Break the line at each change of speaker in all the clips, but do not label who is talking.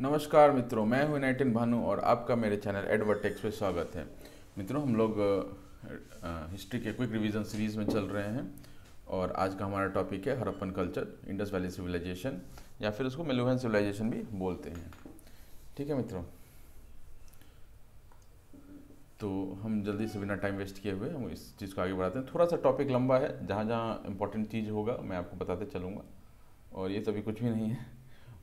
नमस्कार मित्रों, मैं हूँ नाइटिन भानु और आपका मेरे चैनल एडवर्टेक्स पे स्वागत है। मित्रों, हम लोग हिस्ट्री के क्विक रिवीजन सीरीज़ में चल रहे हैं और आज का हमारा टॉपिक है Harappan culture, Indus valley civilisation, या फिर उसको मेलुहन सिविलाइजेशन भी बोलते हैं। ठीक है मित्रों? तो हम जल्दी से बिना टाइम वेस्ट किए हुए हम इस चीज़ को आगे बढ़ाते हैं। थोड़ा सा टॉपिक लंबा है जहाँ जहाँ इंपॉर्टेंट चीज़ होगा, मैं आपको बताते चलूँगा। और ये तो अभी कुछ भी नहीं है।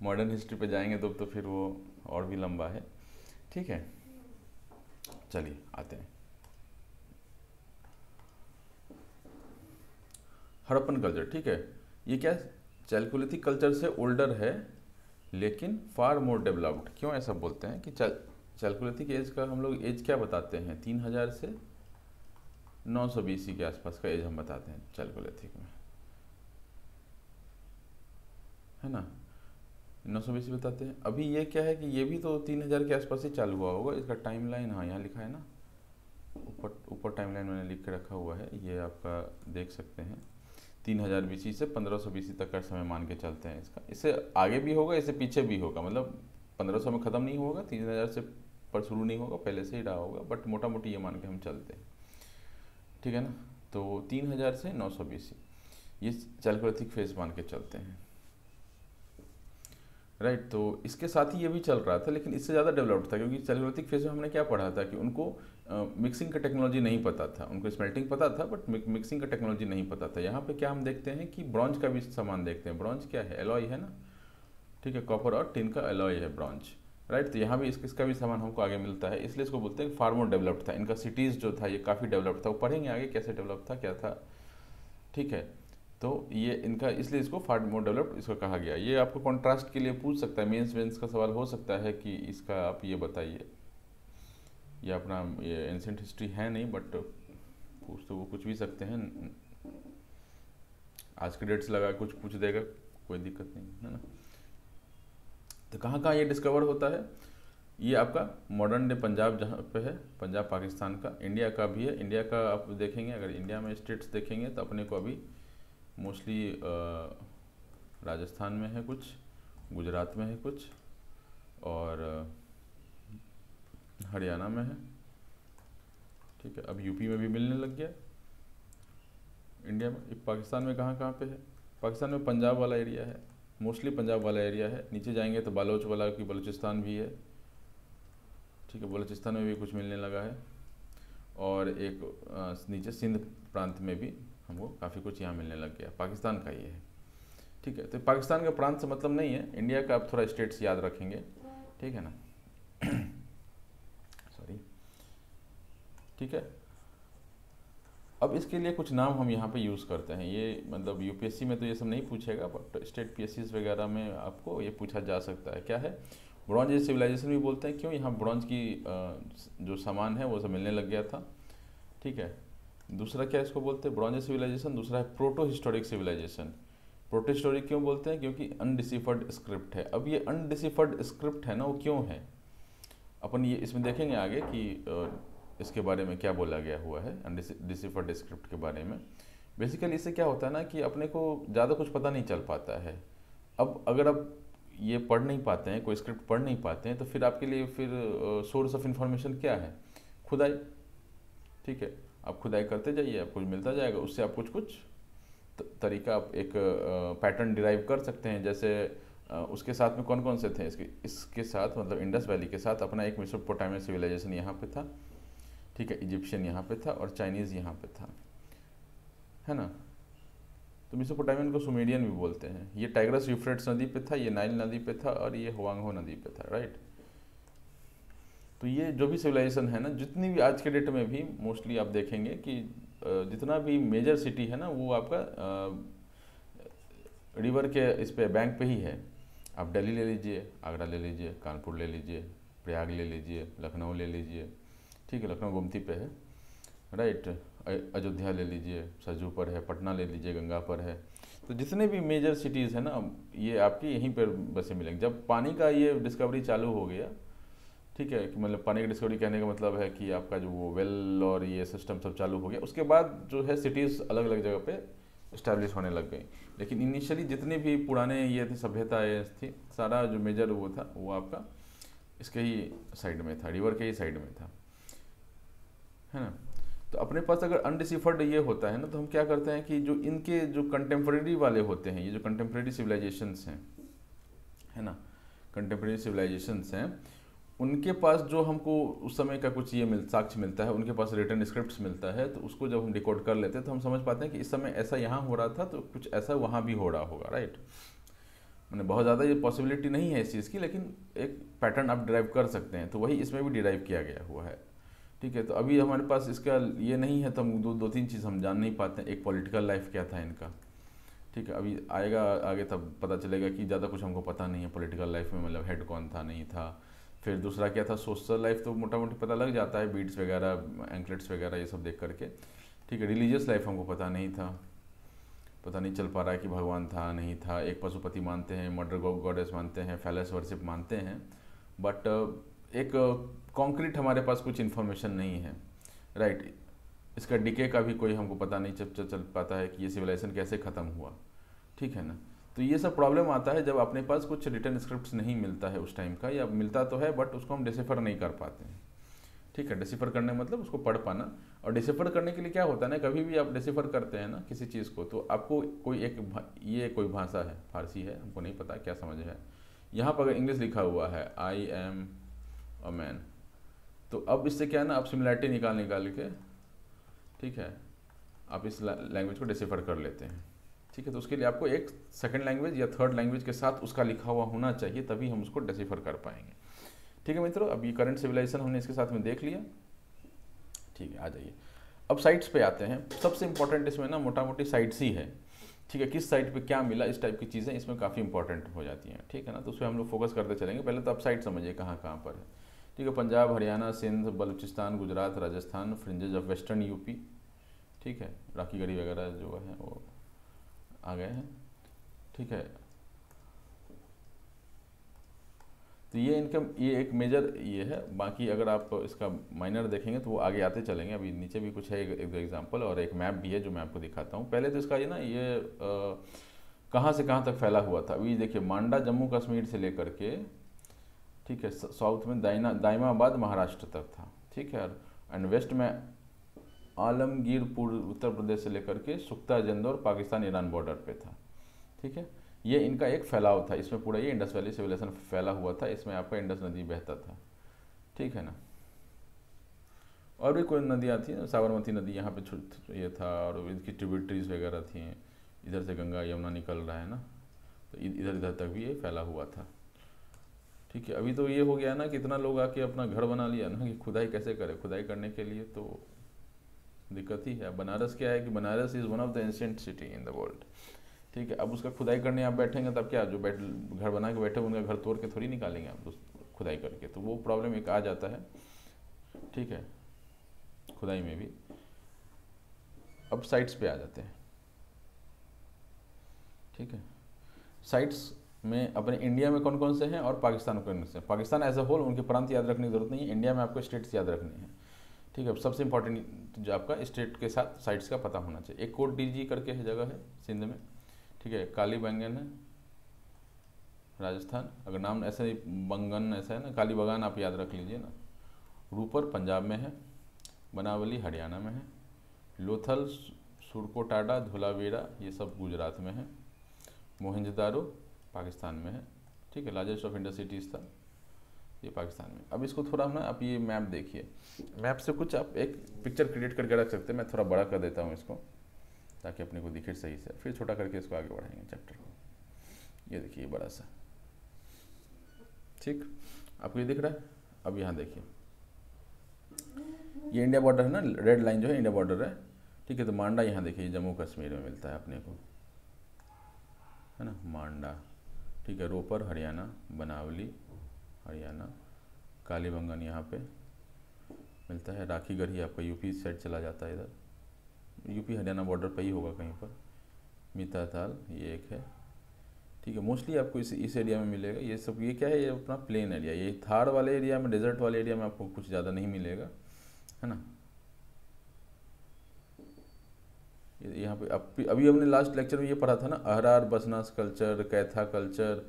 मॉडर्न हिस्ट्री पे जाएँगे तो तो फिर वो और भी लंबा है। ठीक है? चलिए, आते हैं। हड़प्पन कल्चर ठीक है? ये क्या चैलकुलिथिक कल्चर से ओल्डर है, लेकिन फार मोर डेवलप्ड क्यों ऐसा बोलते हैं कि चल चैलकुलिथिक एज का हम लोग एज क्या बताते हैं? तीन हज़ार से नौ सौ बीसी के आसपास का एज हम बताते हैं चैलकुलिथिक में। है ना? नौ सौ बीस बताते हैं। अभी ये क्या है कि ये भी तो तीन हज़ार के आसपास ही चालू हुआ होगा, इसका टाइम लाइन हाँ यहाँ लिखा है ना। ऊपर ऊपर टाइम लाइन मैंने लिख के रखा हुआ है, ये आपका देख सकते हैं। तीन हज़ार बीसी से पंद्रह सौ बीसी तक का समय मान के चलते हैं इसका। इससे आगे भी होगा, इससे पीछे भी होगा मतलब पंद्रह सौ में ख़त्म नहीं होगा, तीन हज़ार से पर शुरू नहीं होगा, पहले से ही रहा होगा बट मोटा मोटी ये मान के हम चलते हैं। ठीक है ना? तो तीन हज़ार से नौ सौ ये चैलकोलिथिक फ़ेज़ मान के चलते हैं। राइट तो इसके साथ ही ये भी चल रहा था लेकिन इससे ज़्यादा डेवलप्ड था क्योंकि सेलोलिथिक फ़ेज़ में हमने क्या पढ़ा था कि उनको मिक्सिंग का टेक्नोलॉजी नहीं पता था। उनको स्मेल्टिंग पता था बट मिक्सिंग का टेक्नोलॉजी नहीं पता था। यहाँ पे क्या हम देखते हैं कि ब्रॉन्ज का भी सामान देखते हैं। ब्रॉन्ज क्या है? एलॉय है ना? ठीक है कॉपर और टिन का एलॉय है ब्रॉन्ज राइट तो यहाँ भी इस, इसका भी सामान हमको आगे मिलता है। इसलिए इसको बोलते हैं फार मोर डेवलप्ड था। इनका सिटीज़ जो था ये काफ़ी डेवलप्ड था। वो पढ़ेंगे आगे कैसे डेवलप था क्या था? ठीक है। तो ये इनका, इसलिए इसको फार्ड मोर डेवलप्ड इसको कहा गया। ये आपको कॉन्ट्रास्ट के लिए पूछ सकता है मेंस वेंस का सवाल हो सकता है कि इसका आप ये बताइए। ये अपना, ये एंसेंट हिस्ट्री है नहीं बट पूछ तो वो कुछ भी सकते हैं। आज के डेट से लगा, कुछ पूछ देगा, कोई दिक्कत नहीं, है ना? तो कहाँ कहाँ ये डिस्कवर होता है? ये आपका मॉडर्न डे पंजाब जहाँ पे है, पंजाब पाकिस्तान का इंडिया का भी है। इंडिया का आप देखेंगे, अगर इंडिया में स्टेट्स देखेंगे तो अपने को अभी मोस्टली राजस्थान में है कुछ गुजरात में है कुछ, और हरियाणा में है। ठीक है, अब यूपी में भी मिलने लग गया। इंडिया में पाकिस्तान में कहाँ कहाँ पे है? पाकिस्तान में पंजाब वाला एरिया है। मोस्टली पंजाब वाला एरिया है। नीचे जाएँगे तो बालोच वाला की बलूचिस्तान भी है। ठीक है, बलूचिस्तान में भी कुछ मिलने लगा है। और एक नीचे सिंध प्रांत में भी। हमको काफ़ी कुछ यहाँ मिलने लग गया। पाकिस्तान का ये है। ठीक है तो पाकिस्तान का प्रांत से मतलब नहीं है। इंडिया का आप थोड़ा स्टेट्स याद रखेंगे। ठीक है ना? सॉरी ठीक है? अब इसके लिए कुछ नाम हम यहाँ पे यूज़ करते हैं। ये मतलब यूपीएससी में तो ये सब नहीं पूछेगा बट स्टेट पी वगैरह में आपको ये पूछा जा सकता है। क्या है? ब्रॉन्ज सिविलाइजेशन भी बोलते हैं। क्यों? यहाँ ब्रॉन्ज की जो सामान है वो सब मिलने लग गया था। ठीक है? दूसरा क्या इसको बोलते हैं? ब्रॉन्ज सिविलाइजेशन, दूसरा है proto historic civilisation. Proto historic क्यों बोलते हैं? क्योंकि अनडिसिफर्ड स्क्रिप्ट है। अब ये अनडिसिफर्ड स्क्रिप्ट है ना, वो क्यों है? अपन ये इसमें देखेंगे आगे कि इसके बारे में क्या बोला गया हुआ है अनडिसिफर्ड स्क्रिप्ट के बारे में। बेसिकली इससे क्या होता है ना कि अपने को ज़्यादा कुछ पता नहीं चल पाता है। अब अगर आप ये पढ़ नहीं पाते हैं, कोई स्क्रिप्ट पढ़ नहीं पाते हैं तो फिर आपके लिए फिर सोर्स ऑफ़ इंफॉर्मेशन क्या है? खुदाई। ठीक है? आप खुदाई करते जाइए, आपको मिलता जाएगा, उससे आप कुछ कुछ तरीका आप एक पैटर्न डिराइव कर सकते हैं। जैसे उसके साथ में कौन कौन से थे? इसके इसके साथ मतलब इंडस वैली के साथ अपना एक मिसोपोटामिया सिविलाइजेशन यहाँ पे था, ठीक है? इजिप्शियन यहाँ पे था और चाइनीज़ यहाँ पे था, है ना? तो मिसोपोटामियन को सुमेरियन भी बोलते हैं। ये टाइग्रस यूफ्रेट्स नदी पे था, ये नाइल नदी पे था और ये हुआंगहो नदी पे था राइट तो ये जो भी सिविलाइजेशन है ना, जितनी भी आज के डेट में भी मोस्टली आप देखेंगे कि जितना भी मेजर सिटी है ना, वो आपका रिवर के इस पे बैंक पे ही है। आप दिल्ली ले लीजिए आगरा ले लीजिए कानपुर ले लीजिए प्रयाग ले लीजिए लखनऊ ले लीजिए। ठीक है लखनऊ गोमती पे है। राइट अयोध्या ले लीजिए सजू पर है पटना ले लीजिए गंगा पर है। तो जितने भी मेजर सिटीज़ हैं ना, ये आपकी यहीं पर बसे मिलेंगे। जब पानी का ये डिस्कवरी चालू हो गया ठीक है, कि मतलब पानी की डिस्कवरी कहने का मतलब है कि आपका जो वो वेल और ये सिस्टम सब चालू हो गया। उसके बाद जो है सिटीज़ अलग अलग जगह पे इस्टेब्लिश होने लग गई। लेकिन इनिशियली जितने भी पुराने ये थे सभ्यताएँ थी, सारा जो मेजर वो था, वो आपका इसके ही साइड में था रिवर के ही साइड में था। है ना? तो अपने पास अगर अनडिसिफर्ड ये होता है ना तो हम क्या करते हैं कि जो इनके जो कंटेम्प्रेरी वाले होते हैं, ये जो कंटेम्प्रेरी सिविलाइजेशंस हैं, है ना? कंटेम्प्रेरी सिविलाइजेशंस हैं उनके पास जो हमको उस समय का कुछ ये मिल, साक्ष्य मिलता है, उनके पास रिटर्न स्क्रिप्ट मिलता है तो उसको जब हम डिकोड कर लेते हैं तो हम समझ पाते हैं कि इस समय ऐसा यहाँ हो रहा था तो कुछ ऐसा वहाँ भी हो रहा होगा राइट मैंने बहुत ज़्यादा ये पॉसिबिलिटी नहीं है इस चीज़ की, लेकिन एक पैटर्न आप ड्राइव कर सकते हैं तो वही इसमें भी डिराइव किया गया हुआ है, ठीक है? तो अभी हमारे पास इसका ये नहीं है तो हम दो दो तीन चीज़ हम जान नहीं पाते हैं, एक पॉलिटिकल लाइफ क्या था इनका, ठीक है? अभी आएगा, आगे तब पता चलेगा कि ज़्यादा कुछ हमको पता नहीं है पॉलिटिकल लाइफ में मतलब हेड कौन था, नहीं था फिर दूसरा क्या था, सोशल लाइफ तो मोटा मोटी पता लग जाता है, बीट्स वगैरह, एंकलेट्स वगैरह, ये सब देख करके। ठीक है, रिलीजियस लाइफ हमको पता नहीं था। पता नहीं चल पा रहा है कि भगवान था, नहीं था। एक पशुपति मानते हैं, मर्डर गॉडेस मानते हैं, फैलस वर्शिप मानते हैं। बट, एक कॉन्क्रीट हमारे पास कुछ इन्फॉर्मेशन नहीं है। राइट, इसका डिके का भी कोई हमको पता नहीं चल चल पाता है कि ये सिविलाइजेशन कैसे ख़त्म हुआ। ठीक है ना? तो ये सब प्रॉब्लम आता है जब अपने पास कुछ रिटर्न स्क्रिप्ट नहीं मिलता है उस टाइम का, या मिलता तो है बट उसको हम डिसिफर नहीं कर पाते हैं। ठीक है डिसिफर करने मतलब उसको पढ़ पाना। और डिसिफर करने के लिए क्या होता है ना, कभी भी आप डिसिफर करते हैं ना किसी चीज़ को तो आपको कोई एक ये कोई भाषा है, फारसी है, हमको नहीं पता क्या समझ है। यहाँ पर अगर इंग्लिश लिखा हुआ है आई एम अ मैन तो अब इससे क्या है ना, आप सिमिलैरिटी निकाल निकाल के, ठीक है, आप इस लैंग्वेज को डिसिफर कर लेते हैं। ठीक है तो उसके लिए आपको एक सेकंड लैंग्वेज या थर्ड लैंग्वेज के साथ उसका लिखा हुआ होना चाहिए, तभी हम उसको डिसिफर कर पाएँगे। ठीक है मित्रों, अब ये करंट सिविलाइजेशन हमने इसके साथ में देख लिया। ठीक है, आ जाइए। अब साइट्स पे आते हैं। सबसे इंपॉर्टेंट इसमें ना मोटा मोटी साइट्स ही है। ठीक है, किस साइट पे क्या मिला, इस टाइप की चीज़ें इसमें काफ़ी इंपॉर्टेंट हो जाती हैं। ठीक है ना तो उस पर हम लोग फोकस करते चलेंगे। पहले तो आप साइट समझिए कहाँ कहाँ पर है। ठीक है, Punjab, Haryana, Sindh, Balochistan, Gujarat, Rajasthan fringes of western UP ठीक है, राखी गढ़ी वगैरह जो है वो आ गए हैं। ठीक है। तो ये इनका, ये एक मेजर ये है। बाकी अगर आप इसका माइनर देखेंगे तो वो आगे आते चलेंगे। अभी नीचे भी कुछ है एक एग्जांपल और एक मैप भी है जो मैं आपको दिखाता हूँ। पहले तो इसका ये ना, ये कहाँ से कहाँ तक फैला हुआ था? अभी देखिए, मांडा, जम्मू कश्मीर से लेकर के, ठीक है साउथ में दाइना, दाइमाबाद, महाराष्ट्र तक था। ठीक है एंड वेस्ट में आलमगीरपुर उत्तर प्रदेश से लेकर के सुख्ता जंदौर पाकिस्तान ईरान बॉर्डर पे था। ठीक है? ये इनका एक फैलाव था। इसमें पूरा ये इंडस वैली सिविलाइजेशन फैला हुआ था। इसमें आपका इंडस नदी बहता था। ठीक है ना? और भी कोई नदियाँ थी? साबरमती नदी यहाँ पे ये था और इनकी ट्रिब्यूटरीज वगैरह थी। इधर से गंगा यमुना निकल रहा है ना? तो इधर इधर तक भी ये फैला हुआ था। ठीक है? अभी तो ये हो गया ना कि इतना लोग आके अपना घर बना लिया ना कि खुदाई कैसे करे? खुदाई करने के लिए तो दिक्कत ही है। बनारस क्या है कि Banaras is one of the ancient city in the world ठीक है, अब उसका खुदाई करने आप बैठेंगे तब क्या, जो बैठ, घर बना के बैठे उनका घर तोड़ के थोड़ी निकालेंगे आप खुदाई करके। तो वो प्रॉब्लम एक आ जाता है। ठीक है, खुदाई में भी। अब साइट्स पे आ जाते हैं। ठीक है साइट्स में अपने इंडिया में कौन कौन से हैं और पाकिस्तान में कौन से हैं? पाकिस्तान एज अ होल उनके प्रांत याद रखने की ज़रूरत नहीं है। इंडिया में आपको स्टेट्स याद रखने हैं। ठीक है सबसे इंपॉर्टेंट जो आपका स्टेट के साथ साइट्स का पता होना चाहिए। एक कोट डी करके है जगह है, सिंध में। ठीक है, काली बैंगन है, राजस्थान। अगर नाम ऐसे बंगन ऐसा है ना, काली बगान आप याद रख लीजिए ना। रूपर पंजाब में है, बनावली हरियाणा में है, लोथल सुरकोटाडा, धुलावीरा, ये सब गुजरात में है मोहिंजदारो पाकिस्तान में है। ठीक है लार्जेस्ट ऑफ़ इंडिया सिटीज़ था। ये पाकिस्तान में। अब इसको थोड़ा हम ना आप ये मैप देखिए। मैप से कुछ आप एक पिक्चर क्रिएट करके रख सकते हैं। मैं थोड़ा बड़ा कर देता हूँ इसको, ताकि अपने को दिखे सही से। फिर छोटा करके इसको आगे बढ़ाएँगे चैप्टर को। ये देखिए बड़ा सा। ठीक? आपको ये दिख रहा है? अब यहाँ देखिए। ये इंडिया बॉर्डर है ना? रेड लाइन जो है, इंडिया बॉर्डर है। ठीक है तो मांडा यहाँ देखिए, जम्मू कश्मीर में मिलता है अपने को। है ना? मांडा। ठीक है, रोपर, हरियाणा, बनावली। हरियाणा, कालीबंगन यहाँ पे मिलता है। राखी गढ़ी आपका यूपी साइड चला जाता है इधर। यूपी हरियाणा बॉर्डर पे ही होगा कहीं पर। मीता ताल ये एक है। ठीक है मोस्टली आपको इस इस एरिया में मिलेगा। ये सब, ये क्या है? ये अपना प्लेन एरिया ये थार वाले एरिया में डेजर्ट वाले एरिया में आपको कुछ ज़्यादा नहीं मिलेगा। है ना? यहाँ पे अभी हमने लास्ट लेक्चर में ये पढ़ा था ना, अहरार, बसनास कल्चर कैथा कल्चर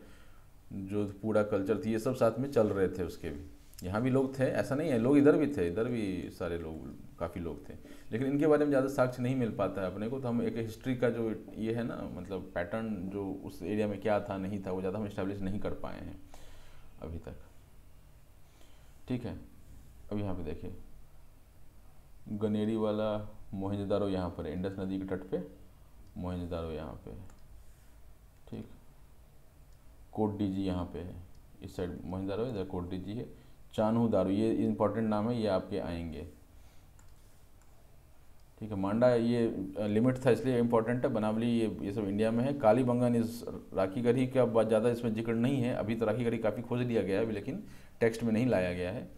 जो पूरा कल्चर थी, ये सब साथ में चल रहे थे उसके भी। यहाँ भी लोग थे, ऐसा नहीं है, लोग इधर भी थे, इधर भी सारे लोग, काफ़ी लोग थे। लेकिन इनके बारे में ज़्यादा साक्ष्य नहीं मिल पाता है अपने को तो हम एक हिस्ट्री का जो ये है ना मतलब पैटर्न जो उस एरिया में क्या था, नहीं था, वो ज़्यादा हम इस्टेब्लिश नहीं कर पाए हैं अभी तक। ठीक है, अब यहाँ पे देखिए। गनेरी वाला मोहनजदारो यहाँ पर है, इंडस नदी के तट पे मोहनजदारो यहाँ पे है। कोट डी जी यहाँ पे है। इस साइड मोहनजदारो इधर कोट डी जी है। चानू दारू, ये इंपॉर्टेंट नाम है, ये आपके आएँगे। ठीक है, मांडा ये लिमिट था, इसलिए इम्पोर्टेंट है। बनावली ये ये सब इंडिया में है। काली बंगन इस राखी गढ़ी का बात ज़्यादा इसमें ज़िक्र नहीं है। अभी तो राखी गढ़ी काफ़ी खोज लिया गया है, लेकिन टेक्स्ट में नहीं लाया गया है।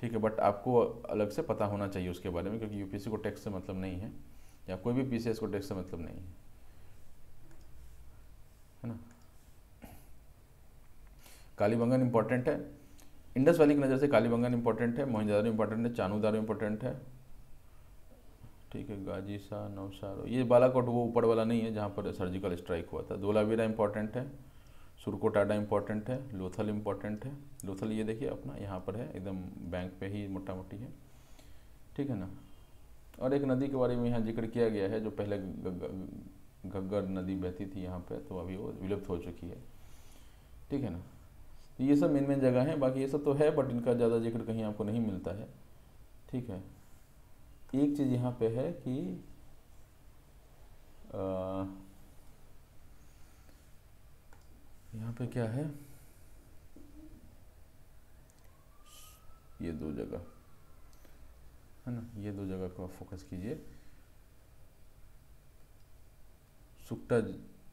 ठीक है बट आपको अलग से पता होना चाहिए उसके बारे में, क्योंकि यूपीएससी को टेक्स्ट से मतलब नहीं है, या कोई भी पीसीएस को टेक्स्ट से मतलब नहीं है। है ना? काली बंगन इंपॉर्टेंट है। इंडस वैली की नज़र से काली बंगन इंपॉर्टेंट है मोहनजारो इंपॉर्टेंट है, चानूदारो इंपॉर्टेंट है। ठीक है, गाजी शाह, नौशारो। ये बालाकोट वो ऊपर वाला नहीं है जहाँ पर सर्जिकल स्ट्राइक हुआ था। धोलावीरा इंपॉर्टेंट है, सुरकोटाडा इंपॉर्टेंट है, लोथल इंपॉर्टेंट है। लोथल ये देखिए अपना यहाँ पर है, एकदम बैंक पे ही मोटा मोटी है। ठीक है ना? और एक नदी के बारे में यहाँ ज़िक्र किया गया है, जो पहले घग्गर नदी बहती थी यहाँ पे तो अभी वो विलुप्त हो चुकी है। ठीक है ना? ये सब मेन मेन जगह हैं, बाकी ये सब तो है बट इनका ज़्यादा ज़िक्र कहीं आपको नहीं मिलता है। ठीक है? एक चीज़ यहाँ पे है कि यहाँ पे क्या है? ये दो जगह। है ना? ये दो जगह को आप फोकस कीजिए। सुक्टा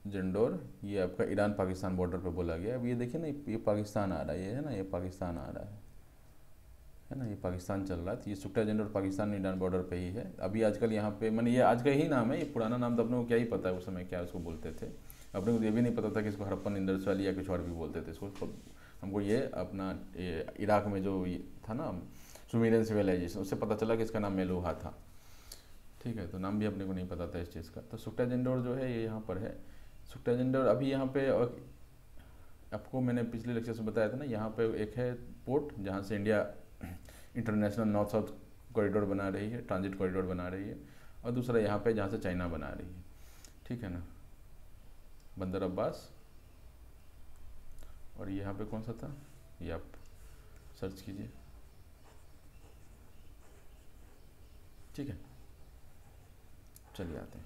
जंडोर, ये आपका ईरान पाकिस्तान बॉर्डर पे बोला गया अब ये देखिए ना, ये पाकिस्तान आ रहा है, ये है ना, ये पाकिस्तान आ रहा है। है ना, ये पाकिस्तान चल रहा है तो ये सुक्टा जंडोर पाकिस्तान ईरान बॉर्डर पे ही है। अभी आजकल यहाँ पे, मैंने ये आज का ही नाम है, ये पुराना नाम तो अपने को क्या ही पता है, उस समय क्या उसको बोलते थे। अपने को ये भी नहीं पता था कि इसको हरप्पन इंडस वैली या कुछ और भी बोलते थे इसको। हमको ये अपना इराक में जो था ना, सुमेरियन सिविलाइजेशन, उससे पता चला कि इसका नाम मेलोहा था। ठीक है तो नाम भी अपने को नहीं पता था इस चीज़ का। तो सुक्टा जेंडोर जो है, ये यहाँ पर है। सुक्टा जेंडोर अभी यहाँ पे आपको मैंने पिछले लेक्चर से बताया था ना, यहाँ पे एक है पोर्ट जहाँ से India international north south corridor बना रही है ट्रांजिट कॉरिडोर बना रही है, और दूसरा यहाँ पे जहाँ से चाइना बना रही है। ठीक है ना? बंदर अब्बास। और यहाँ पे कौन सा था? ये आप सर्च कीजिए। ठीक है? चलिए आते हैं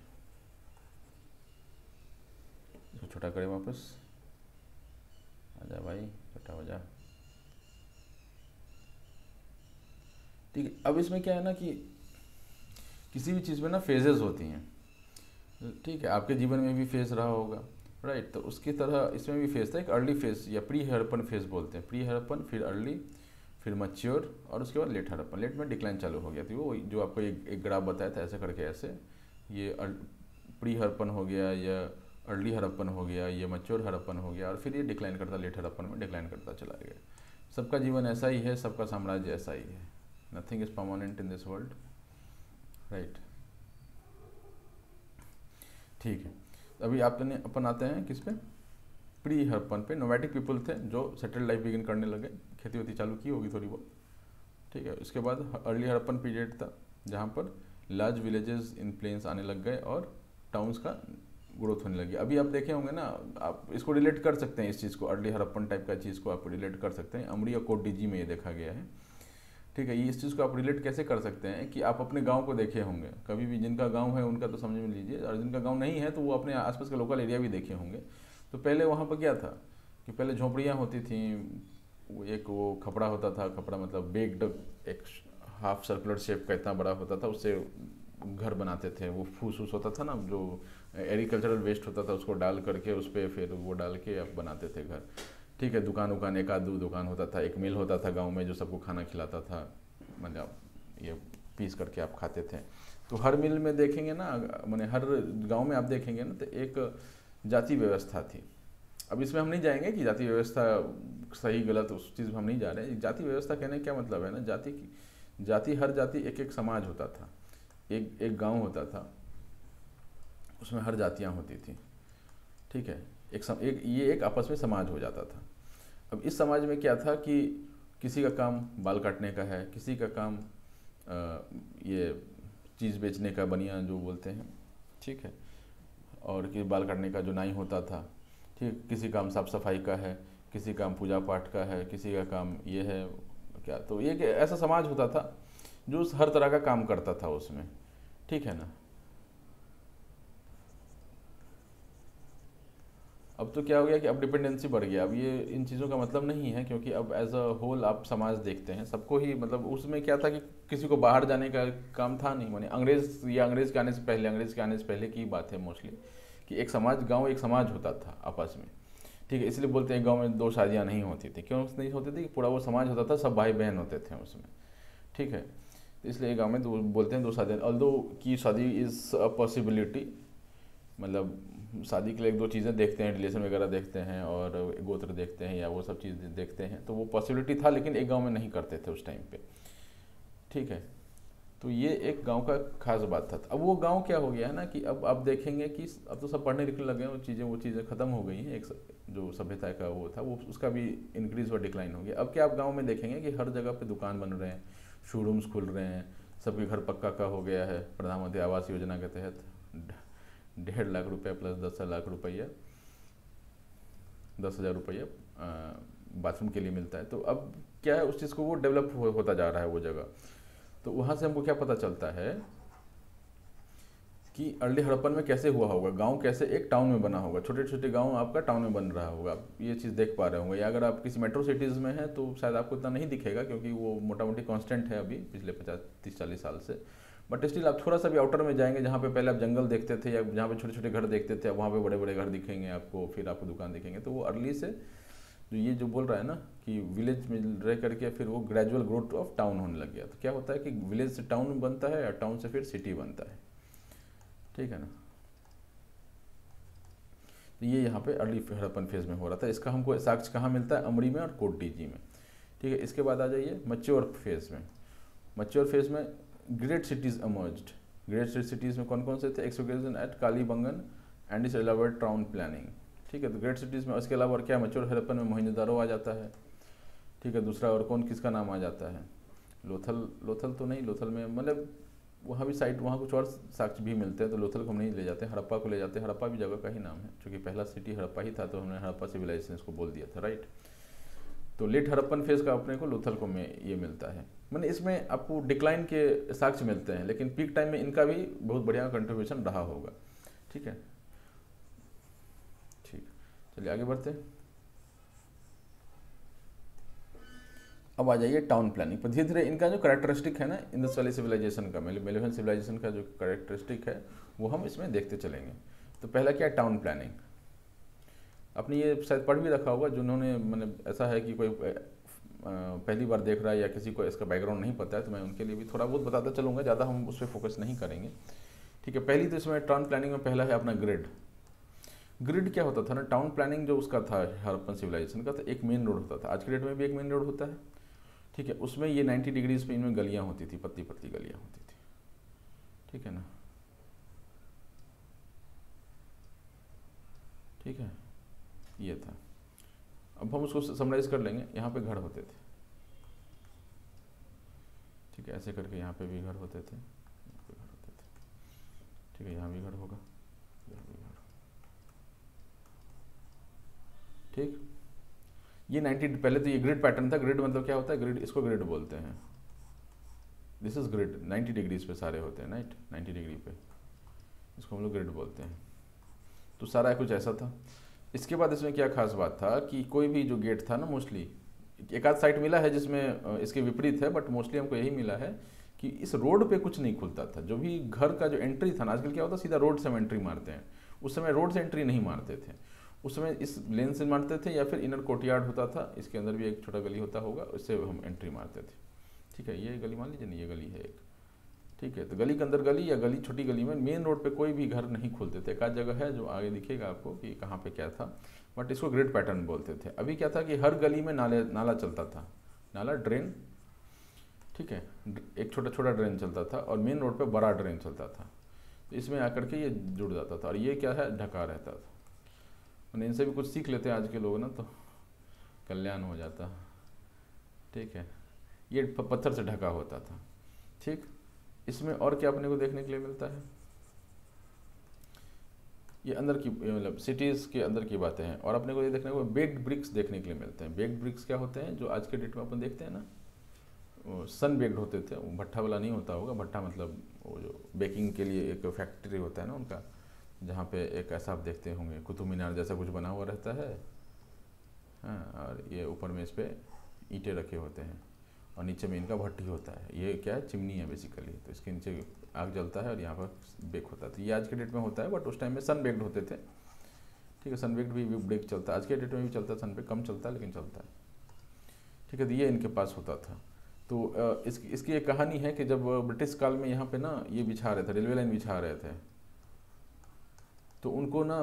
इसको छोटा करें वापस। आजा भाई छोटा हो जा। ठीक है अब इसमें क्या है ना कि किसी भी चीज़ में ना फेजेस होती हैं। ठीक है आपके जीवन में भी फ़ेज़ रहा होगा राइट तो उसकी तरह इसमें भी फ़ेज़ था एक अर्ली फ़ेज़ या प्री हरपन फ़ेज़ बोलते हैं। प्री हरपन फिर अर्ली फिर मच्योर और उसके बाद लेट हरपन लेट में डिक्लाइन चालू हो गया थी वो जो आपको एक, एक ग्राफ बताया था ऐसे करके ऐसे। ये प्री हरपन हो गया या अर्ली हरप्पन हो गया, ये मच्योर हरप्पन हो गया और फिर ये डिक्लाइन करता लेट हरप्पन में डिक्लाइन करता चला गया। सबका जीवन ऐसा ही है, सबका साम्राज्य ऐसा ही है। Nothing is permanent in this world right ठीक है। अभी आपने अपन आते हैं किस पे? प्री हरपन पे। नोमैटिक पीपल थे जो सेटल लाइफ बिगिन करने लगे। खेती वेती चालू की होगी थोड़ी बहुत। ठीक है, उसके बाद अर्ली हरपन पीरियड था, जहाँ पर लार्ज विलेजेस इन प्लेन्स आने लग गए और टाउन्स का ग्रोथ होने लगी। अभी आप देखे होंगे ना, आप इसको रिलेट कर सकते हैं, इस चीज़ को, अर्ली हरप्पन टाइप का चीज़ को आप रिलेट कर सकते हैं। अमरी और कोट डी में ये देखा गया है। ठीक है, ये इस चीज़ को आप रिलेट कैसे कर सकते हैं कि आप अपने गाँव को देखे होंगे। कभी भी जिनका गाँव है, उनका तो समझ में लीजिए, और जिनका गाँव नहीं है तो वो अपने आसपास के लोकल एरिया भी देखे होंगे। तो पहले वहाँ पर क्या था कि पहले झोंपड़ियाँ होती थी एक वो खपड़ा होता था, खपड़ा मतलब बेग्ड एक हाफ़ सर्कुलर शेप का इतना बड़ा होता था, उससे घर बनाते थे। वो फूस होता था ना, जो एग्रीकल्चरल वेस्ट होता था, उसको डाल करके उस पर फिर वो डाल के आप बनाते थे घर। ठीक है, दुकान उकान, एक आध दो दुकान होता था, एक मिल होता था गाँव में जो सबको खाना खिलाता था मतलब ये पीस करके आप खाते थे। तो हर मिल में देखेंगे ना, मैंने हर गाँव में आप देखेंगे ना तो एक जाति व्यवस्था थी। अब इसमें हम नहीं जाएँगे कि जाति व्यवस्था सही, गलत, उस चीज़ में हम नहीं जा रहे हैं। जाति व्यवस्था कहने क्या मतलब है ना? जाति की, जाति, हर जाति एक एक समाज होता था। एक एक गाँव होता था। उसमें हर जातियाँ होती थी। ठीक है? एक सम, एक ये एक आपस में समाज हो जाता था। अब इस समाज में क्या था कि किसी का काम बाल काटने का है किसी का काम आ, ये चीज़ बेचने का बनिया जो बोलते हैं ठीक है? और कि बाल काटने का जो नाई होता था ठीक किसी काम साफ़ सफ़ाई का है किसी काम पूजा पाठ का है किसी का काम ये है क्या? तो ये ऐसा समाज होता था जो हर तरह का काम करता था उसमें। ठीक है ना? अब तो क्या हो गया कि अब डिपेंडेंसी बढ़ गया। अब ये इन चीज़ों का मतलब नहीं है, क्योंकि अब एज अ होल आप समाज देखते हैं। सबको ही मतलब उसमें क्या था कि किसी को बाहर जाने का काम था नहीं। मैंने अंग्रेज़, या अंग्रेज़ के आने से पहले, अंग्रेज़ के आने से पहले की बात है मोस्टली कि एक समाज, गाँव एक समाज होता था आपस में। ठीक है, इसलिए बोलते हैं गाँव में दो शादियाँ नहीं होती थी। क्यों नहीं होती थी पूरा वो समाज होता था, सब भाई बहन होते थे उसमें। ठीक है तो इसलिए गाँव में दो, बोलते हैं दो शादियाँ। ऑल की शादी इज़ अ पॉसिबिलिटी मतलब शादी के लिए एक दो चीज़ें देखते हैं रिलेशन वगैरह देखते हैं और गोत्र देखते हैं या वो सब चीज़ देखते हैं तो वो पॉसिबिलिटी था लेकिन एक गाँव में नहीं करते थे उस टाइम पे। ठीक है? तो ये एक गाँव का खास बात था। अब वो गाँव क्या हो गया है ना कि अब आप देखेंगे कि अब तो सब पढ़ने लिखने लगे वो चीज़ें वो चीज़ें ख़त्म हो गई हैं। एक जो सभ्यता का वो था, वो उसका भी इंक्रीज और डिक्लाइन हो गया। अब क्या आप गाँव में देखेंगे कि हर जगह पर दुकान बन रहे हैं शोरूम्स खुल रहे हैं, सबके घर पक्का का हो गया है, प्रधानमंत्री आवास योजना के तहत। डेढ़ लाख रुपया प्लस दस लाख रुपया दस हज़ार रुपया बाथरूम के लिए मिलता है। तो अब क्या है उस चीज़ को वो डेवलप हो, होता जा रहा है वो जगह। तो वहाँ से हमको क्या पता चलता है कि अर्ली हड़प्पन में कैसे हुआ होगा? गाँव कैसे एक टाउन में बना होगा? छोटे छोटे गाँव आपका टाउन में बन रहा होगा। आप ये चीज़ देख पा रहे होंगे। या अगर आप किसी मेट्रो सिटीज़ में हैं तो शायद आपको इतना नहीं दिखेगा क्योंकि वो मोटा मोटी कॉन्स्टेंट है अभी पिछले पचास तीस चालीस साल से। बट स्टिल आप थोड़ा सा भी आउटर में जाएँगे, जहाँ पे पहले आप जंगल देखते थे या जहाँ पे छोटे छोटे घर देखते थे, वहाँ पे बड़े बड़े घर दिखेंगे आपको, फिर आपको दुकान दिखेंगे। तो वो अर्ली से जो ये जो बोल रहा है ना कि विलेज में रह करके फिर वो ग्रेजुअल ग्रोथ ऑफ़ टाउन होने लग गया। तो क्या होता है कि विलेज से टाउन बनता है और टाउन से फिर सिटी बनता है? ठीक है ना? तो ये यहाँ पे अर्ली हड़प्पन फ़ेज़ में हो रहा था। इसका हमको साक्ष्य कहाँ मिलता है? अमरी में और कोटी में। ठीक है, इसके बाद आ जाइए मच्योर फ़ेज़ में। मच्योर फ़ेज़ में great cities emerged. Great cities में कौन कौन से थे? Expectation at Kalibangan and is elaborate town planning ठीक है तो ग्रेट सिटीज़ में, उसके अलावा और क्या मचोर हरप्पन में मोहिंजोदारो आ जाता है? ठीक है, दूसरा और कौन किसका नाम आ जाता है? लोथल लोथल तो नहीं, लोथल में मतलब वहाँ भी साइड वहाँ कुछ और साक्ष्य भी मिलते हैं तो लोथल को हम नहीं ले जाते, हड़प्पा को ले जाते हैं। हड़प्पा भी जगह का ही नाम है, क्योंकि पहला सिटी हड़प्पा ही था तो हमने हड़प्पा सिविलाइजेशन इसको बोल दिया था राइट तो लेट हड़प्पन फ़ेज़ का अपने को लोथल को में ये मिलता है। मैंने इसमें आपको डिक्लाइन के साक्ष्य मिलते हैं, लेकिन पीक टाइम में इनका भी बहुत बढ़िया कंट्रीब्यूशन रहा होगा। ठीक है? ठीक। चलिए आगे बढ़ते हैं। अब आ जाइए टाउन प्लानिंग पर धीरे धीरे इनका जो करेक्टरिस्टिक है ना इंदस वैली सिविलाइजेशन का मेलिफेंट सिविलाइजेशन का जो करेक्टरिस्टिक है, वो हम इसमें देखते चलेंगे। तो पहला क्या टाउन प्लानिंग अपनी ये शायद पढ़ भी रखा होगा, जिन्होंने मैंने ऐसा है कि कोई पहली बार देख रहा है या किसी को इसका बैकग्राउंड नहीं पता है तो मैं उनके लिए भी थोड़ा बहुत बताता चलूँगा, ज़्यादा हम उस पर फोकस नहीं करेंगे। ठीक है, पहली तो इसमें टाउन प्लानिंग में पहला है अपना ग्रिड ग्रिड क्या होता था ना टाउन प्लानिंग जो उसका था हरप्पन सिविलाइजेशन का तो एक मेन रोड होता था। आज के डेट में भी एक मेन रोड होता है। ठीक है, उसमें ये 90 डिग्रीज पे इनमें गलियाँ होती थी पत्ती पत्ती गलियाँ होती थी। ठीक है ना? ठीक है? ये था। अब हम उसको समराइज कर लेंगे, यहाँ पे घर होते थे। ठीक है, ऐसे करके यहाँ पे भी घर होते थे। घर होते थे। ठीक है, यहाँ भी घर होगा। यहाँ भी घर ठीक? ये 90 पहले तो ये ग्रिड पैटर्न था। ग्रिड मतलब क्या होता है? ग्रिड इसको ग्रिड बोलते हैं। दिस इज़ ग्रिड 90 डिग्रीज पे सारे होते हैं नाइट 90 डिग्री पे। इसको हम लोग ग्रिड बोलते हैं। तो सारा कुछ ऐसा था। इसके बाद इसमें क्या खास बात था कि कोई भी जो गेट था ना मोस्टली एक आध साइट मिला है जिसमें इसके विपरीत है बट मोस्टली हमको यही मिला है कि इस रोड पे कुछ नहीं खुलता था। जो भी घर का जो एंट्री था ना, आजकल क्या होता सीधा रोड से हम एंट्री मारते हैं। उस समय रोड से एंट्री नहीं मारते थे। उस समय इस लेन से मारते थे या फिर इनर कोर्टयार्ड होता था, इसके अंदर भी एक छोटा गली होता होगा, उससे हम एंट्री मारते थे। ठीक है, ये गली मान लीजिए ना, ये गली है एक। ठीक है तो गली के अंदर गली या गली, छोटी गली में मेन रोड पे कोई भी घर नहीं खोलते थे एक आध जगह है जो आगे दिखेगा आपको कि कहाँ पे क्या था बट इसको ग्रिड पैटर्न बोलते थे। अभी क्या था कि हर गली में नाले, नाला चलता था। नाला ड्रेन ठीक है, एक छोटा छोटा ड्रेन चलता था और मेन रोड पर बड़ा ड्रेन चलता था। तो इसमें आकर के ये जुड़ जाता था और ये क्या है, ढका रहता था। मैंने इनसे भी कुछ सीख लेते हैं आज के लोग ना तो कल्याण हो जाता। ठीक है, ये पत्थर से ढका होता था। ठीक? इसमें और क्या अपने को देखने के लिए मिलता है? ये अंदर की मतलब सिटीज़ के अंदर की बातें हैं। और अपने को ये देखने को बेग्ड ब्रिक्स देखने के लिए मिलते हैं। बेग्ड ब्रिक्स क्या होते हैं? जो आज के डेट में अपन देखते हैं ना सन बेग्ड होते थे। वो भट्ठा वाला नहीं होता होगा। भट्ठा मतलब वो जो बेकिंग के लिए एक फैक्ट्री होता है ना उनका, जहाँ पे एक ऐसा आप देखते होंगे, कुतुब मीनार जैसा कुछ बना हुआ रहता है। हाँ और ये ऊपर में इस पर ईंटें रखे होते हैं। और नीचे में इनका भट्टी होता है। ये क्या है? चिमनी है बेसिकली तो इसके नीचे आग जलता है और यहाँ पर बेक होता है। तो ये आज के डेट में होता है बट उस टाइम में सन बेक्ड होते थे। ठीक है सन बेक्ड भी ब्रेक चलता है। आज के डेट में भी चलता है सन बेक कम चलता है, लेकिन चलता है। ठीक है तो ये इनके पास होता था। तो इसकी इसकी एक कहानी है कि जब ब्रिटिश काल में यहाँ पे ना ये बिछा रहे थे रेलवे लाइन बिछा रहे थे। तो उनको ना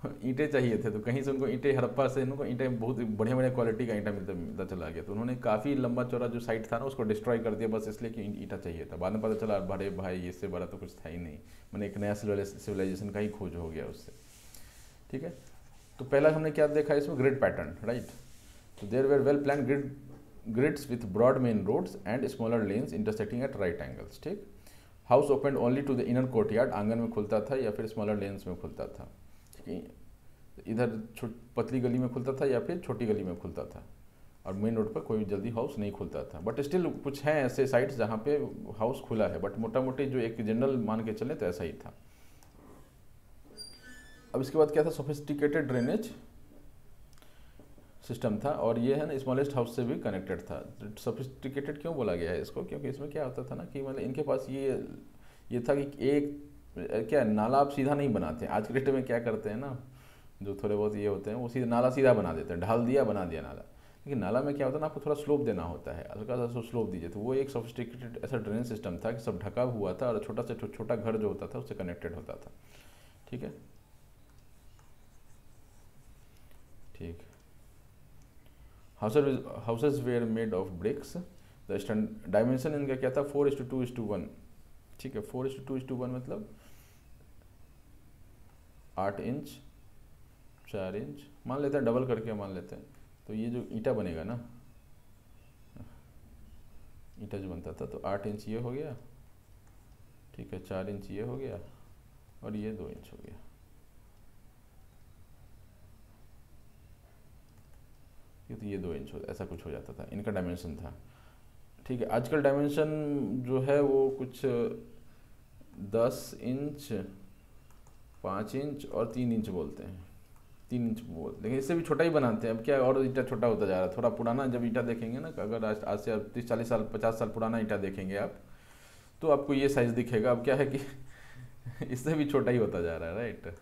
ईंटें चाहिए थे तो कहीं से उनको ईंटें हड़प्पा से उनको ईंटें बहुत बढ़िया बढ़िया क्वालिटी का ईंटा मिलता मिलता चला गया। तो उन्होंने काफ़ी लंबा चौड़ा जो साइट था ना, उसको डिस्ट्रॉय कर दिया, बस इसलिए कि ईंटा चाहिए था। बाद में पता चला बड़े भाई इससे बड़ा तो कुछ था ही नहीं। मैंने एक नया सिविलाइजेशन का ही खोज हो गया उससे। ठीक है? तो पहला हमने क्या देखा इसमें? ग्रिड पैटर्न राइट तो there were well plan grid grids with broad main roads and smaller lanes intersecting at right angles ठीक? House open only to the inner courtyard आँगन में खुलता था या फिर स्मॉलर लेंस में खुलता था। ठीक इधर पतली गली में खुलता था या फिर छोटी गली में खुलता था। और मेन रोड पर कोई जल्दी हाउस नहीं खुलता था। बट स्टिल कुछ हैं ऐसे साइट्स जहाँ पे हाउस खुला है। बट मोटा मोटी जो एक जनरल मान के चले तो ऐसा ही था। अब इसके बाद क्या था? सोफिस्टिकेटेड ड्रेनेज सिस्टम था और ये है ना स्मॉलेस्ट हाउस से भी कनेक्टेड था। सोफिस्टिकेटेड क्यों बोला गया है इसको? क्योंकि इसमें क्या होता था ना कि मतलब इनके पास ये ये था कि एक क्या, नाला आप सीधा नहीं बनाते? आज के डेट में क्या करते हैं ना, जो थोड़े बहुत ये होते हैं, वो सीधा, नाला सीधा बना देते हैं, ढाल दिया, बना दिया नाला। लेकिन नाला में क्या होता है ना, आपको थोड़ा स्लोप देना होता है, हल्का सा स्लोप दीजिए। तो वो एक सोफिस्टिकेटेड ऐसा ड्रेन सिस्टम था कि सब ढका हुआ था और छोटा से छोटा घर जो होता था, उससे कनेक्टेड होता था। ठीक है? ठीक। Houses houses were made of bricks the dimension इनका क्या था? Four is to two is to one ठीक है? Four is to two is to one मतलब आठ इंच, चार इंच, मान लेते हैं डबल करके मान लेते हैं। तो ये जो ईटा बनेगा ना, ईटा जो बनता था तो आठ इंच ये हो गया, ठीक है, चार इंच ये हो गया और ये दो इंच हो गया। ये तो ये दो इंच हो, ऐसा कुछ हो जाता था, इनका डायमेंशन था। ठीक है, आजकल डायमेंशन जो है वो कुछ दस इंच पाँच इंच और तीन इंच बोलते हैं। तीन इंच बोल, लेकिन इससे भी छोटा ही बनाते हैं। अब क्या और ईटा छोटा होता जा रहा है? थोड़ा पुराना जब ईटा देखेंगे ना, अगर आज आज से तीस, चालीस साल, पचास साल पुराना ईटा देखेंगे आप तो आपको ये साइज़ दिखेगा। अब क्या है कि इससे भी छोटा ही होता जा रहा है राइट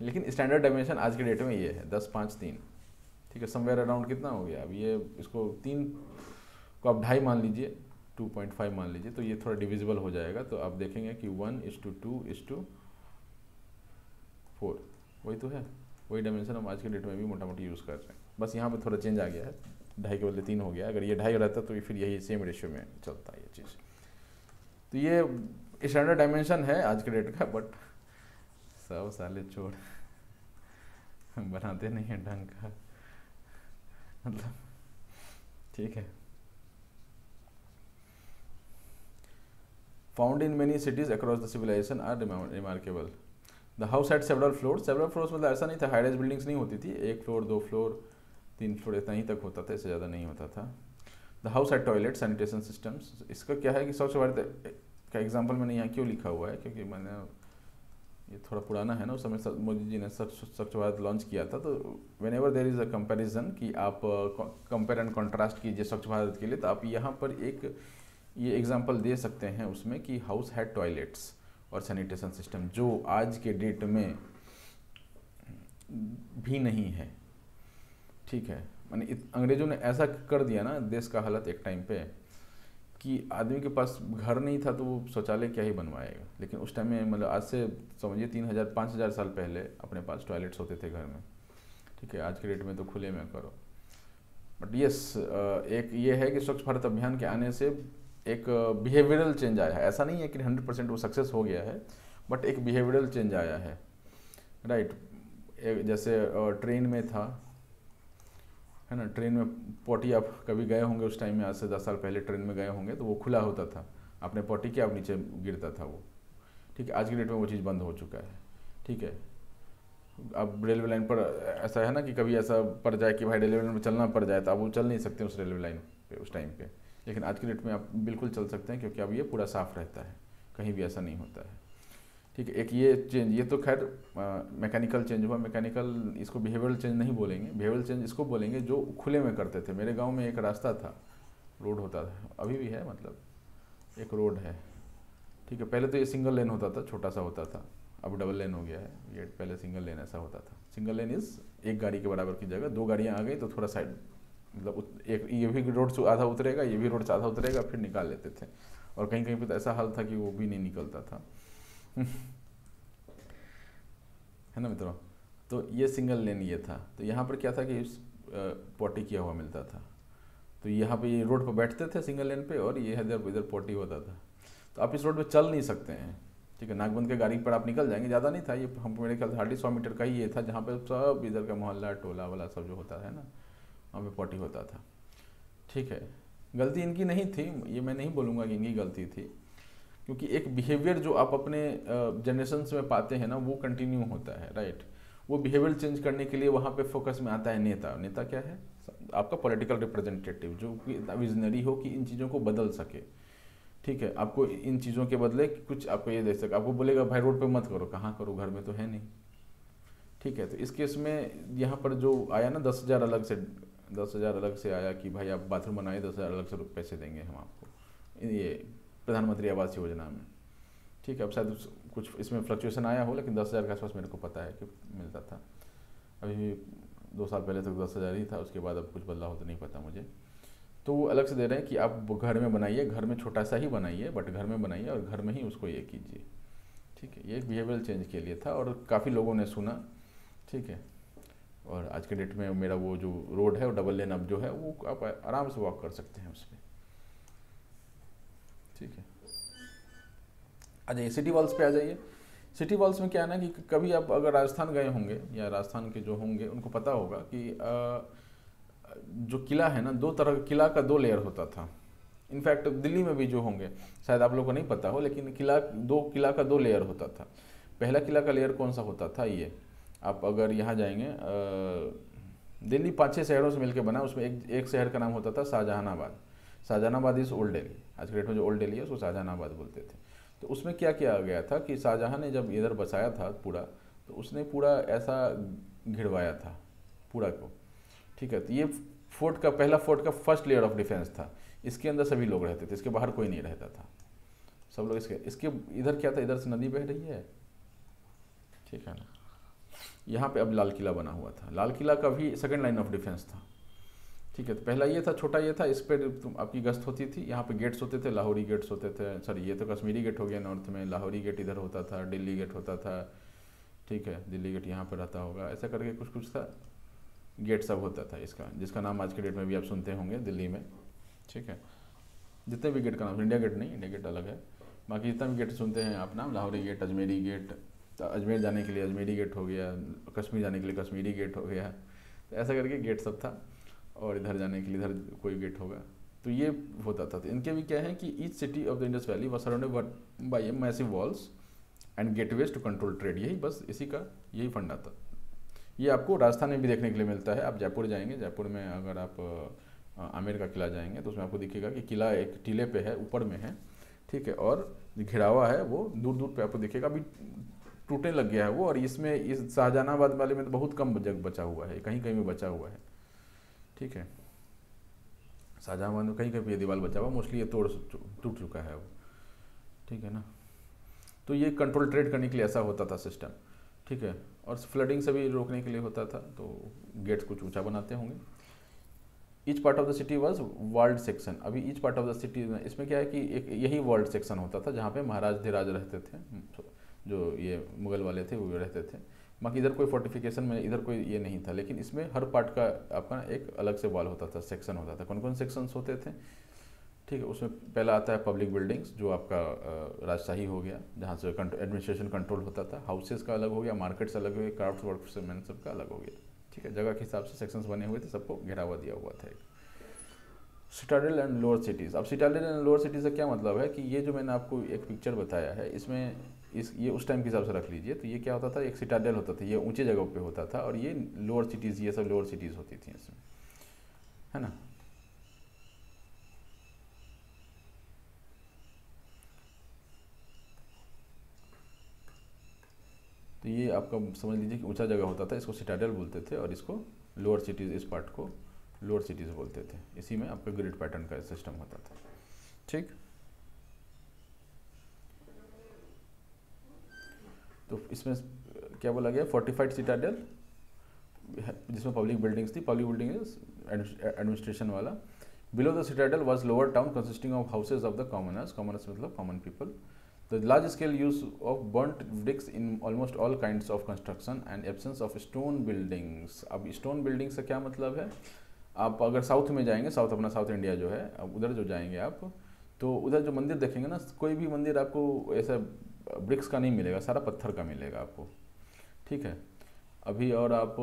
लेकिन स्टैंडर्ड डायमेंशन आज के डेट में ये है, दस, पाँच, तीन। ठीक है समवेयर अराउंड कितना हो गया? अब ये, इसको तीन को आप ढाई मान लीजिए टू पॉइंट फाइव मान लीजिए तो ये थोड़ा डिविजिबल हो जाएगा। तो आप देखेंगे कि one is to two is to four वही तो है। वही डायमेंशन हम आज के डेट में भी मोटा मोटी यूज़ कर रहे हैं। बस यहाँ पे थोड़ा चेंज आ गया है। ढाई के बदले तीन हो गया अगर ये ढाई रहता तो फिर यही सेम रेशियो में चलता है ये चीज़। तो ये स्टैंडर्ड डायमेंशन है आज के डेट का बट सब साले चोर। बनाते नहीं हैं ढंग का। मतलब ठीक है। Found in many cities across the civilisation are remarkable the house had several floor several floors मतलब ऐसा नहीं था हाईराइज बिल्डिंग्स नहीं होती थी। एक फ्लोर दो फ्लोर तीन फ्लोर इतना ही तक होता था, इससे ज़्यादा नहीं होता था। The house had toilet sanitation systems इसका क्या है कि स्वच्छ भारत का एग्ज़ाम्पल मैंने यहाँ क्यों लिखा हुआ है? क्योंकि मैंने ये थोड़ा पुराना है ना, उस समय मोदी जी ने स्वच्छ भारत लॉन्च किया था। तो whenever there is a comparison कि आप कंपेयर एंड कॉन्ट्रास्ट कीजिए स्वच्छ भारत के लिए तो आप यहाँ पर एक, ये एग्ज़ाम्पल दे सकते हैं उसमें कि हाउस हैड टॉयलेट्स और सैनिटेशन सिस्टम जो आज के डेट में भी नहीं है। ठीक है? मैंने अंग्रेज़ों ने ऐसा कर दिया ना देश का हालत एक टाइम पे कि आदमी के पास घर नहीं था तो वो शौचालय क्या ही बनवाएगा? लेकिन उस टाइम में मतलब आज से समझिए तीन हज़ार, पाँच हज़ार साल पहले अपने पास टॉयलेट्स होते थे घर में। ठीक है? आज के डेट में तो खुले में करो। बट यस एक ये है कि स्वच्छ भारत अभियान के आने से एक बिहेवियरल चेंज आया है। ऐसा नहीं है कि हंड्रेड परसेंट वो सक्सेस हो गया है बट एक बिहेवियरल चेंज आया है। Right right. जैसे ट्रेन में था, है ना? ट्रेन में पोटी आप कभी गए होंगे उस टाइम में, आज से दस साल पहले ट्रेन में गए होंगे तो वो खुला होता था। आपने पोटी किया आप नीचे गिरता था वो। ठीक है, आज की डेट में वो चीज़ बंद हो चुका है। ठीक है? अब रेलवे लाइन पर ऐसा है ना कि कभी ऐसा पड़ जाए कि भाई रेलवे लाइन में चलना पड़ जाए तो आप वो चल नहीं सकते उस रेलवे लाइन पे, उस टाइम पे। लेकिन आज के डेट में आप बिल्कुल चल सकते हैं क्योंकि अब ये पूरा साफ़ रहता है। कहीं भी ऐसा नहीं होता है। ठीक है, एक ये चेंज ये तो खैर मैकेनिकल चेंज हुआ। मैकेनिकल इसको बिहेवियरल चेंज नहीं बोलेंगे। बिहेवियरल चेंज इसको बोलेंगे जो खुले में करते थे। मेरे गाँव में एक रास्ता था। रोड होता था। अभी भी है मतलब एक रोड है। ठीक है, पहले तो ये सिंगल लेन होता था, छोटा सा होता था। अब डबल लेन हो गया है। ये पहले सिंगल लेन ऐसा होता था। सिंगल लेन इज़ एक गाड़ी के बराबर की जगह। दो गाड़ियाँ आ गई तो थोड़ा साइड मतलब एक, ये भी रोड से आधा उतरेगा, ये भी रोड से आधा उतरेगा, फिर निकाल लेते थे। और कहीं कहीं पर तो ऐसा हाल था कि वो भी नहीं निकलता था। है ना मित्रों? तो ये सिंगल लेन ये था। तो यहाँ पर क्या था कि इस पोटी किया हुआ मिलता था। तो यहाँ पे ये रोड पर बैठते थे सिंगल लेन पे और ये इधर इधर पोटी होता था। तो आप इस रोड पे चल नहीं सकते हैं। ठीक है नागबंद के गाड़ी पर आप निकल जाएँगे। ज़्यादा नहीं था ये, हम, मेरे ख्याल हार्डली सौ मीटर का ही ये था, जहाँ पे सब इधर का मोहल्ला, टोला वाला सब जो होता है ना वहाँ पे पोटी होता था। ठीक है। गलती इनकी नहीं थी, ये मैं नहीं बोलूँगा कि इनकी गलती थी, क्योंकि एक बिहेवियर जो आप अपने जनरेशन में पाते हैं ना, वो कंटिन्यू होता है राइट वो बिहेवियर चेंज करने के लिए वहाँ पे फोकस में आता है नेता। नेता क्या है? आपका पॉलिटिकल रिप्रेजेंटेटिव जो कि विजनरी हो कि इन चीज़ों को बदल सके। ठीक है, आपको इन चीज़ों के बदले कुछ आपको ये दे सके। आपको बोलेगा, भाई रोड पे मत करो। कहाँ करो? घर में तो है नहीं। ठीक है तो इस केस में यहाँ पर जो आया ना, दस हज़ार अलग से दस हज़ार अलग से आया कि भाई आप बाथरूम बनाए, दस हज़ार अलग से पैसे देंगे हम आपको। ये प्रधानमंत्री आवास योजना में। ठीक है, अब शायद कुछ इसमें फ्लक्चुएसन आया हो, लेकिन दस हज़ार के आसपास मेरे को पता है कि मिलता था। अभी दो साल पहले तक दस हज़ार ही था, उसके बाद अब कुछ बदलाव हो तो नहीं पता मुझे। तो वो अलग से दे रहे हैं कि आप घर में बनाइए, घर में छोटा सा ही बनाइए, बट घर में बनाइए और घर में ही उसको ये कीजिए। ठीक है, ये बिहेवियर चेंज के लिए था और काफ़ी लोगों ने सुना। ठीक है और आज के डेट में मेरा वो जो रोड है वो डबल लेन अब जो है वो आप आराम से वॉक कर सकते हैं उस पर ठीक है। आ जाइए सिटी वॉल्स पे आ जाइए। सिटी वॉल्स में क्या है ना कि कभी आप अगर राजस्थान गए होंगे या राजस्थान के जो होंगे उनको पता होगा कि आ, जो किला है ना दो तरह किला का दो लेयर होता था। इनफैक्ट दिल्ली में भी जो होंगे शायद आप लोगों को नहीं पता हो लेकिन किला दो किला का दो लेयर होता था। पहला किला का लेयर कौन सा होता था? ये। आप अगर यहाँ जाएँगे दिल्ली पाँच छः शहरों से मिलकर बना, उसमें एक एक शहर का नाम होता था Shahjahanabad. Shahjahanabad is old Delhi. आज के डेट में जो ओल्ड दिल्ली है, उसको शाहजहानाबाद बोलते थे। तो उसमें क्या किया गया था कि शाहजहाँ ने जब इधर बसाया था पूरा तो उसने पूरा ऐसा घिरवाया था, पूरा को। ठीक है तो ये फोर्ट का, पहला फोर्ट का फ़र्स्ट लेयर ऑफ़ डिफेंस था। इसके अंदर सभी लोग रहते थे, इसके बाहर कोई नहीं रहता था। सब लोग इसके इसके इधर क्या था? इधर से नदी बह रही है। ठीक है ना? यहाँ पे अब लाल किला बना हुआ था। लाल किला का भी सेकेंड लाइन ऑफ़ डिफेंस था। ठीक है तो पहला ये था, छोटा ये था, इस पर आपकी गश्त होती थी, यहाँ पे गेट्स होते थे, लाहौरी गेट्स होते थे सॉरी ये तो कश्मीरी गेट हो गया नॉर्थ में, लाहौरी गेट इधर होता था, दिल्ली गेट होता था, ठीक है, दिल्ली गेट यहाँ पर रहता होगा, ऐसा करके कुछ कुछ था गेट सब होता था इसका, जिसका नाम आज के डेट में भी आप सुनते होंगे, दिल्ली में, ठीक है। जितने भी गेट का नाम, इंडिया गेट नहीं, इंडिया गेट अलग है, बाकी जितना भी गेट सुनते हैं आप नाम, लाहौरी गेट अजमेरी गेट तो अजमेर जाने के लिए, अजमेरी गेट हो गया, कश्मीर जाने के लिए कश्मीरी गेट हो गया। तो ऐसा करके गेट सब था और इधर जाने के लिए इधर कोई गेट होगा। तो ये होता था। तो इनके भी क्या है कि each city of the Indus valley was surrounded by a massive walls and gateways to control trade यही बस इसी का, यही फंडा था। ये आपको राजस्थान में भी देखने के लिए मिलता है। आप जयपुर जाएँगे, जयपुर में अगर आप आमेर का किला जाएँगे तो उसमें आपको दिखेगा कि किला एक टीले पे है, ऊपर में है। ठीक है, और घिरावा है वो दूर दूर पे आपको दिखेगा। अभी टूटने लग गया है वो, और इसमें इस शाहजहानाबाद वाले में तो बहुत कम जग बचा हुआ है, कहीं कहीं में बचा हुआ है। ठीक है? शाहजहाबाद में कहीं कहीं पर दीवार बचा हुआ मोस्टली ये तोड़ टूट चुका है वो। ठीक है ना? तो ये कंट्रोल ट्रेड करने के लिए ऐसा होता था सिस्टम ठीक है? और फ्लडिंग से भी रोकने के लिए होता था तो गेट्स कुछ ऊँचा बनाते होंगे। Each part of the city was world section अभी each part of the city इसमें क्या है कि एक यही वर्ल्ड सेक्शन होता था जहाँ पे महाराज धीराज रहते थे। जो ये मुग़ल वाले थे, वो रहते थे। बाकी इधर कोई फोर्टिफिकेशन में, इधर कोई ये नहीं था। लेकिन इसमें हर पार्ट का आपका एक अलग से वॉल होता था सेक्शन होता था। कौन कौन सेक्शंस होते थे? ठीक है, उसमें पहला आता है पब्लिक बिल्डिंग्स जो आपका राजशाही हो गया, जहाँ से एडमिनिस्ट्रेशन कंट्रोल होता था। हाउसेस का अलग हो गया मार्केट्स अलग हो गया क्राफ्ट वर्क सब का अलग हो गया। ठीक है, जगह के हिसाब से सेक्शंस बने हुए थे, सबको घेरा हुआ दिया हुआ था एक। सिटाडल एंड लोअर सिटीज़ अब सिटाडल एंड लोअर सिटीज़ का क्या मतलब है कि ये जो मैंने आपको एक पिक्चर बताया है, इसमें इस, ये उस टाइम के हिसाब से रख लीजिए। तो ये क्या होता था? एक सिटाडल होता था। ये ऊँचे जगह पे होता था और ये लोअर सिटीज़ ये सब लोअर सिटीज़ होती थी इसमें। है ना? तो ये आपका समझ लीजिए कि ऊँचा जगह होता था। इसको सिटाडल बोलते थे और इसको लोअर सिटीज़ इस पार्ट को लोअर सिटीज़ बोलते थे। इसी में आपका ग्रिड पैटर्न का सिस्टम होता था। ठीक? तो इसमें, क्या बोला गया फोर्टिफाइड सिटाडल जिसमें पब्लिक बिल्डिंग्स थी पब्लिक बिल्डिंग एडमिनिस्ट्रेशन वाला। Below the citadel was lower town consisting of houses of the commoners commoners मतलब common people the large scale use of burnt bricks in almost all kind of construction and absence of stone buildings अब stone buildings का क्या मतलब है? आप अगर south में जाएँगे साउथ अपना साउथ इंडिया जो है, अब उधर जो जाएँगे आप तो उधर जो मंदिर देखेंगे ना, कोई भी मंदिर आपको ऐसा ब्रिक्स का नहीं मिलेगा, सारा पत्थर का मिलेगा आपको। ठीक है? अभी और आप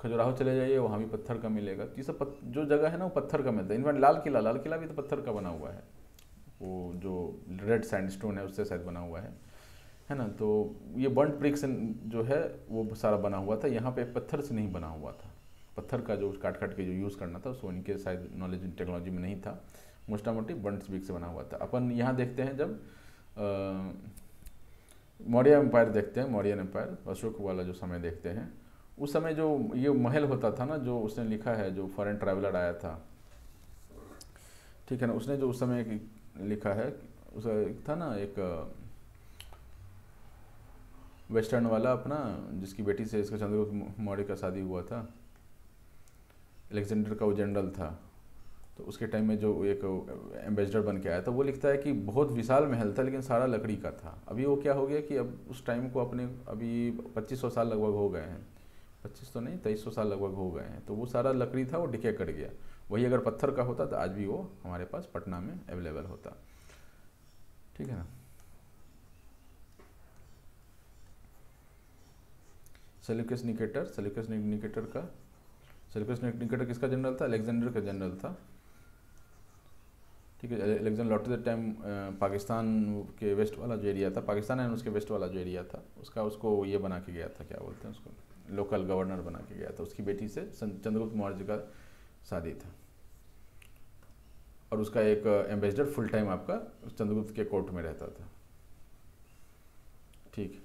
खजुराहो चले जाइए, वहाँ भी पत्थर का मिलेगा। तो ये सब जो जगह है ना, वो पत्थर का मिलता है। इनफैक्ट लाल किला लाल किला भी तो पत्थर का बना हुआ है। वो जो रेड सैंड स्टोन है, उससे शायद बना हुआ है। है ना? तो ये बर्नट ब्रिक्स जो है, वो सारा बना हुआ था। यहाँ पे पत्थर से नहीं बना हुआ था। पत्थर का जो काट काट के जो यूज़ करना था, उसको इनके शायद नॉलेज टेक्नोलॉजी में नहीं था। मोटा मोटी बर्नट ब्रिक से बना हुआ था। अपन यहाँ देखते हैं जब मौर्य एम्पायर देखते हैं मौर्य एम्पायर, अशोक वाला जो समय देखते हैं। उस समय जो ये महल होता था ना, जो उसने लिखा है, जो फॉरेन ट्रैवलर आया था, ठीक है ना, उसने जो उस समय लिखा है, उस था ना, एक वेस्टर्न वाला अपना, जिसकी बेटी से इसका चंद्रगुप्त मौर्य का शादी हुआ था अलेक्जेंडर का वो जनरल था। तो उसके टाइम में जो एक एम्बेसडर बन के आया था, वो लिखता है कि बहुत विशाल महल था, लेकिन सारा लकड़ी का था। अभी वो क्या हो गया कि अब उस टाइम को अपने, अभी 2500 साल लगभग हो गए हैं। 25 तो नहीं 2300 साल लगभग हो गए हैं। तो वो सारा लकड़ी था, वो डिके कर गया। वही अगर पत्थर का होता तो आज भी वो हमारे पास पटना में अवेलेबल होता। ठीक है ना? सेल्यूकस निकेटर सेल्यूकस निकेटर का सेल्यूकस निकेटर किसका जनरल था? अलेक्जेंडर का जनरल था। ठीक है Alexander lottery the time Pakistan के वेस्ट वाला जो एरिया था, पाकिस्तान एंड उसके वेस्ट वाला जो एरिया था, उसका, उसको ये बना के गया था, क्या बोलते हैं उसको लोकल गवर्नर बना के गया था, उसकी बेटी से चंद्रगुप्त मौर्य का शादी था। और उसका एक एम्बेसडर फुल टाइम आपका चंद्रगुप्त के कोर्ट में रहता था। ठीक।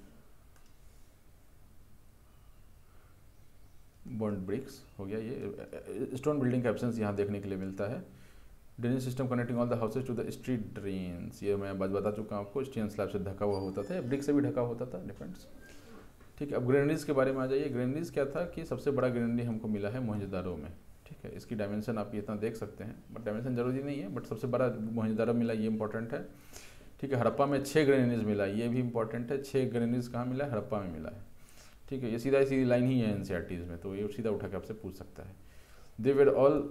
बॉन्ड ब्रिक्स हो गया ये स्टोन बिल्डिंग का एब्सेंस यहाँ देखने के लिए मिलता है। Drainage system connecting all the houses to the street drains ये मैं बात बता चुका हूँ आपको स्टीन स्लैब से ढका हुआ होता था ब्रिक से भी ढका होता था डिफेंस ठीक है, अब ग्रेनरीज के बारे में आ जाइए। ग्रेनरीज क्या था कि सबसे बड़ा ग्रेनरी हमको मिला है मोहनजोदारो में, ठीक है। इसकी डायमेंशन आप इतना देख सकते हैं बट डायमेंशन ज़रूरी नहीं है बट सबसे बड़ा मोहनजोदारो मिला, ये इंपॉर्टेंट है। ठीक है हड़प्पा में छः ग्रेनरीज मिला, ये भी इंपॉर्टेंट है। छः ग्रेनरीज कहाँ मिला है? हड़प्पा में मिला है। ठीक है, ये सीधा सीधी लाइन ही है एन में तो ये सीधा उठा के आपसे पूछ सकता है। They were all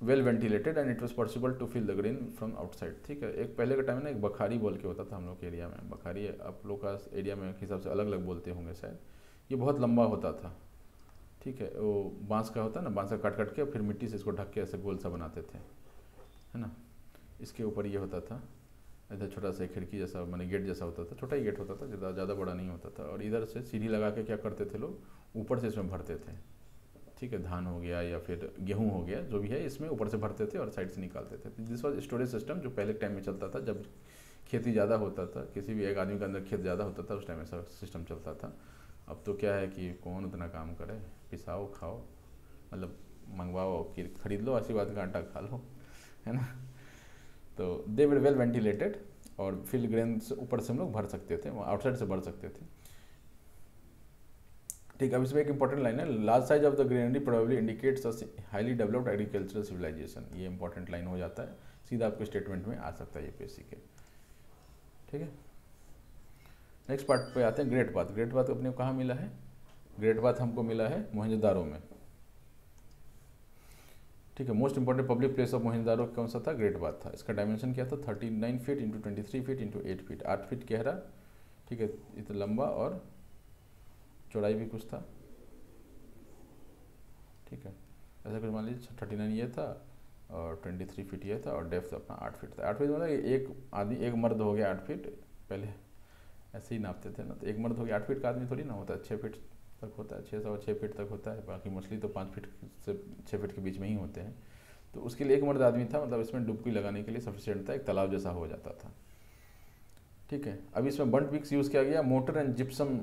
well ventilated and it was possible to feel the green from outside ठीक है? एक पहले के टाइम में ना एक बखारी बोल के होता था हम लोग के एरिया में। बखारी आप लोग का एरिया में हिसाब से अलग अलग बोलते होंगे शायद। ये बहुत लंबा होता था। ठीक है? वो बाँस का होता है ना, बाँस का काट काट के फिर मिट्टी से इसको ढक के ऐसे गोल सा बनाते थे। है ना? इसके ऊपर ये होता था। इधर छोटा सा खिड़की जैसा, मैंने गेट जैसा होता था। छोटा ही गेट होता था, ज़्यादा ज़्यादा बड़ा नहीं होता था। और इधर से सीढ़ी लगा के क्या करते थे लोग? ऊपर से इसमें भरते थे। ठीक है, धान हो गया या फिर गेहूँ हो गया, जो भी है, इसमें ऊपर से भरते थे और साइड से निकालते थे। दिस वॉज़ स्टोरेज सिस्टम जो पहले टाइम में चलता था, जब खेती ज़्यादा होता था, किसी भी एक आदमी के अंदर खेत ज़्यादा होता था, उस टाइम ऐसा सिस्टम चलता था। अब तो क्या है कि कौन उतना काम करे? पिसाओ, खाओ मतलब मंगवाओ कि खरीद लो आशीर्वाद का आटा खा लो, है ना? तो दे विल वेंटिलेटेड और फिल ग्रेन ऊपर से हम लोग भर सकते थे आउटसाइड से भर सकते थे। ठीक, अब इसमें एक इंपॉर्टेंट लाइन है large size of the granary probably indicates highly developed agricultural civilisation ये इंपॉर्टेंट लाइन हो जाता है, सीधा आपके स्टेटमेंट में आ सकता है ये के ठीक है? नेक्स्ट पार्ट पे आते हैं ग्रेट बात ग्रेट बात अपने कहाँ मिला है? ग्रेट बात हमको मिला है मोहनजोदारो में। ठीक है most important public place of Mohenjodaro कौन सा था? ग्रेट बात था। इसका डायमेंशन क्या था? Thirty nine feet into twenty three feet into eight feet आठ फीट गहरा, ठीक है, इतना लंबा और चौड़ाई भी कुछ था। ठीक है। ऐसा कुछ मान लीजिए, थर्टी नाइन ये था और ट्वेंटी थ्री फीट ये था और डेप्थ अपना आठ फीट था। आठ फीट मतलब एक आदमी, एक मर्द हो गया आठ फीट पहले। ऐसे ही नापते थे ना। तो एक मर्द हो गया आठ फीट का आदमी थोड़ी ना होता है छः फीट तक होता है छः सौ छः फीट तक होता है। बाकी मछली तो पाँच फीट से छः फीट के बीच में ही होते हैं। तो उसके लिए एक मर्द आदमी था मतलब इसमें डुबकी लगाने के लिए सफिशियंट था, एक तालाब जैसा हो जाता था। ठीक है। अब इसमें बंट पिक्स यूज़ किया गया, मोटर एंड जिप्सम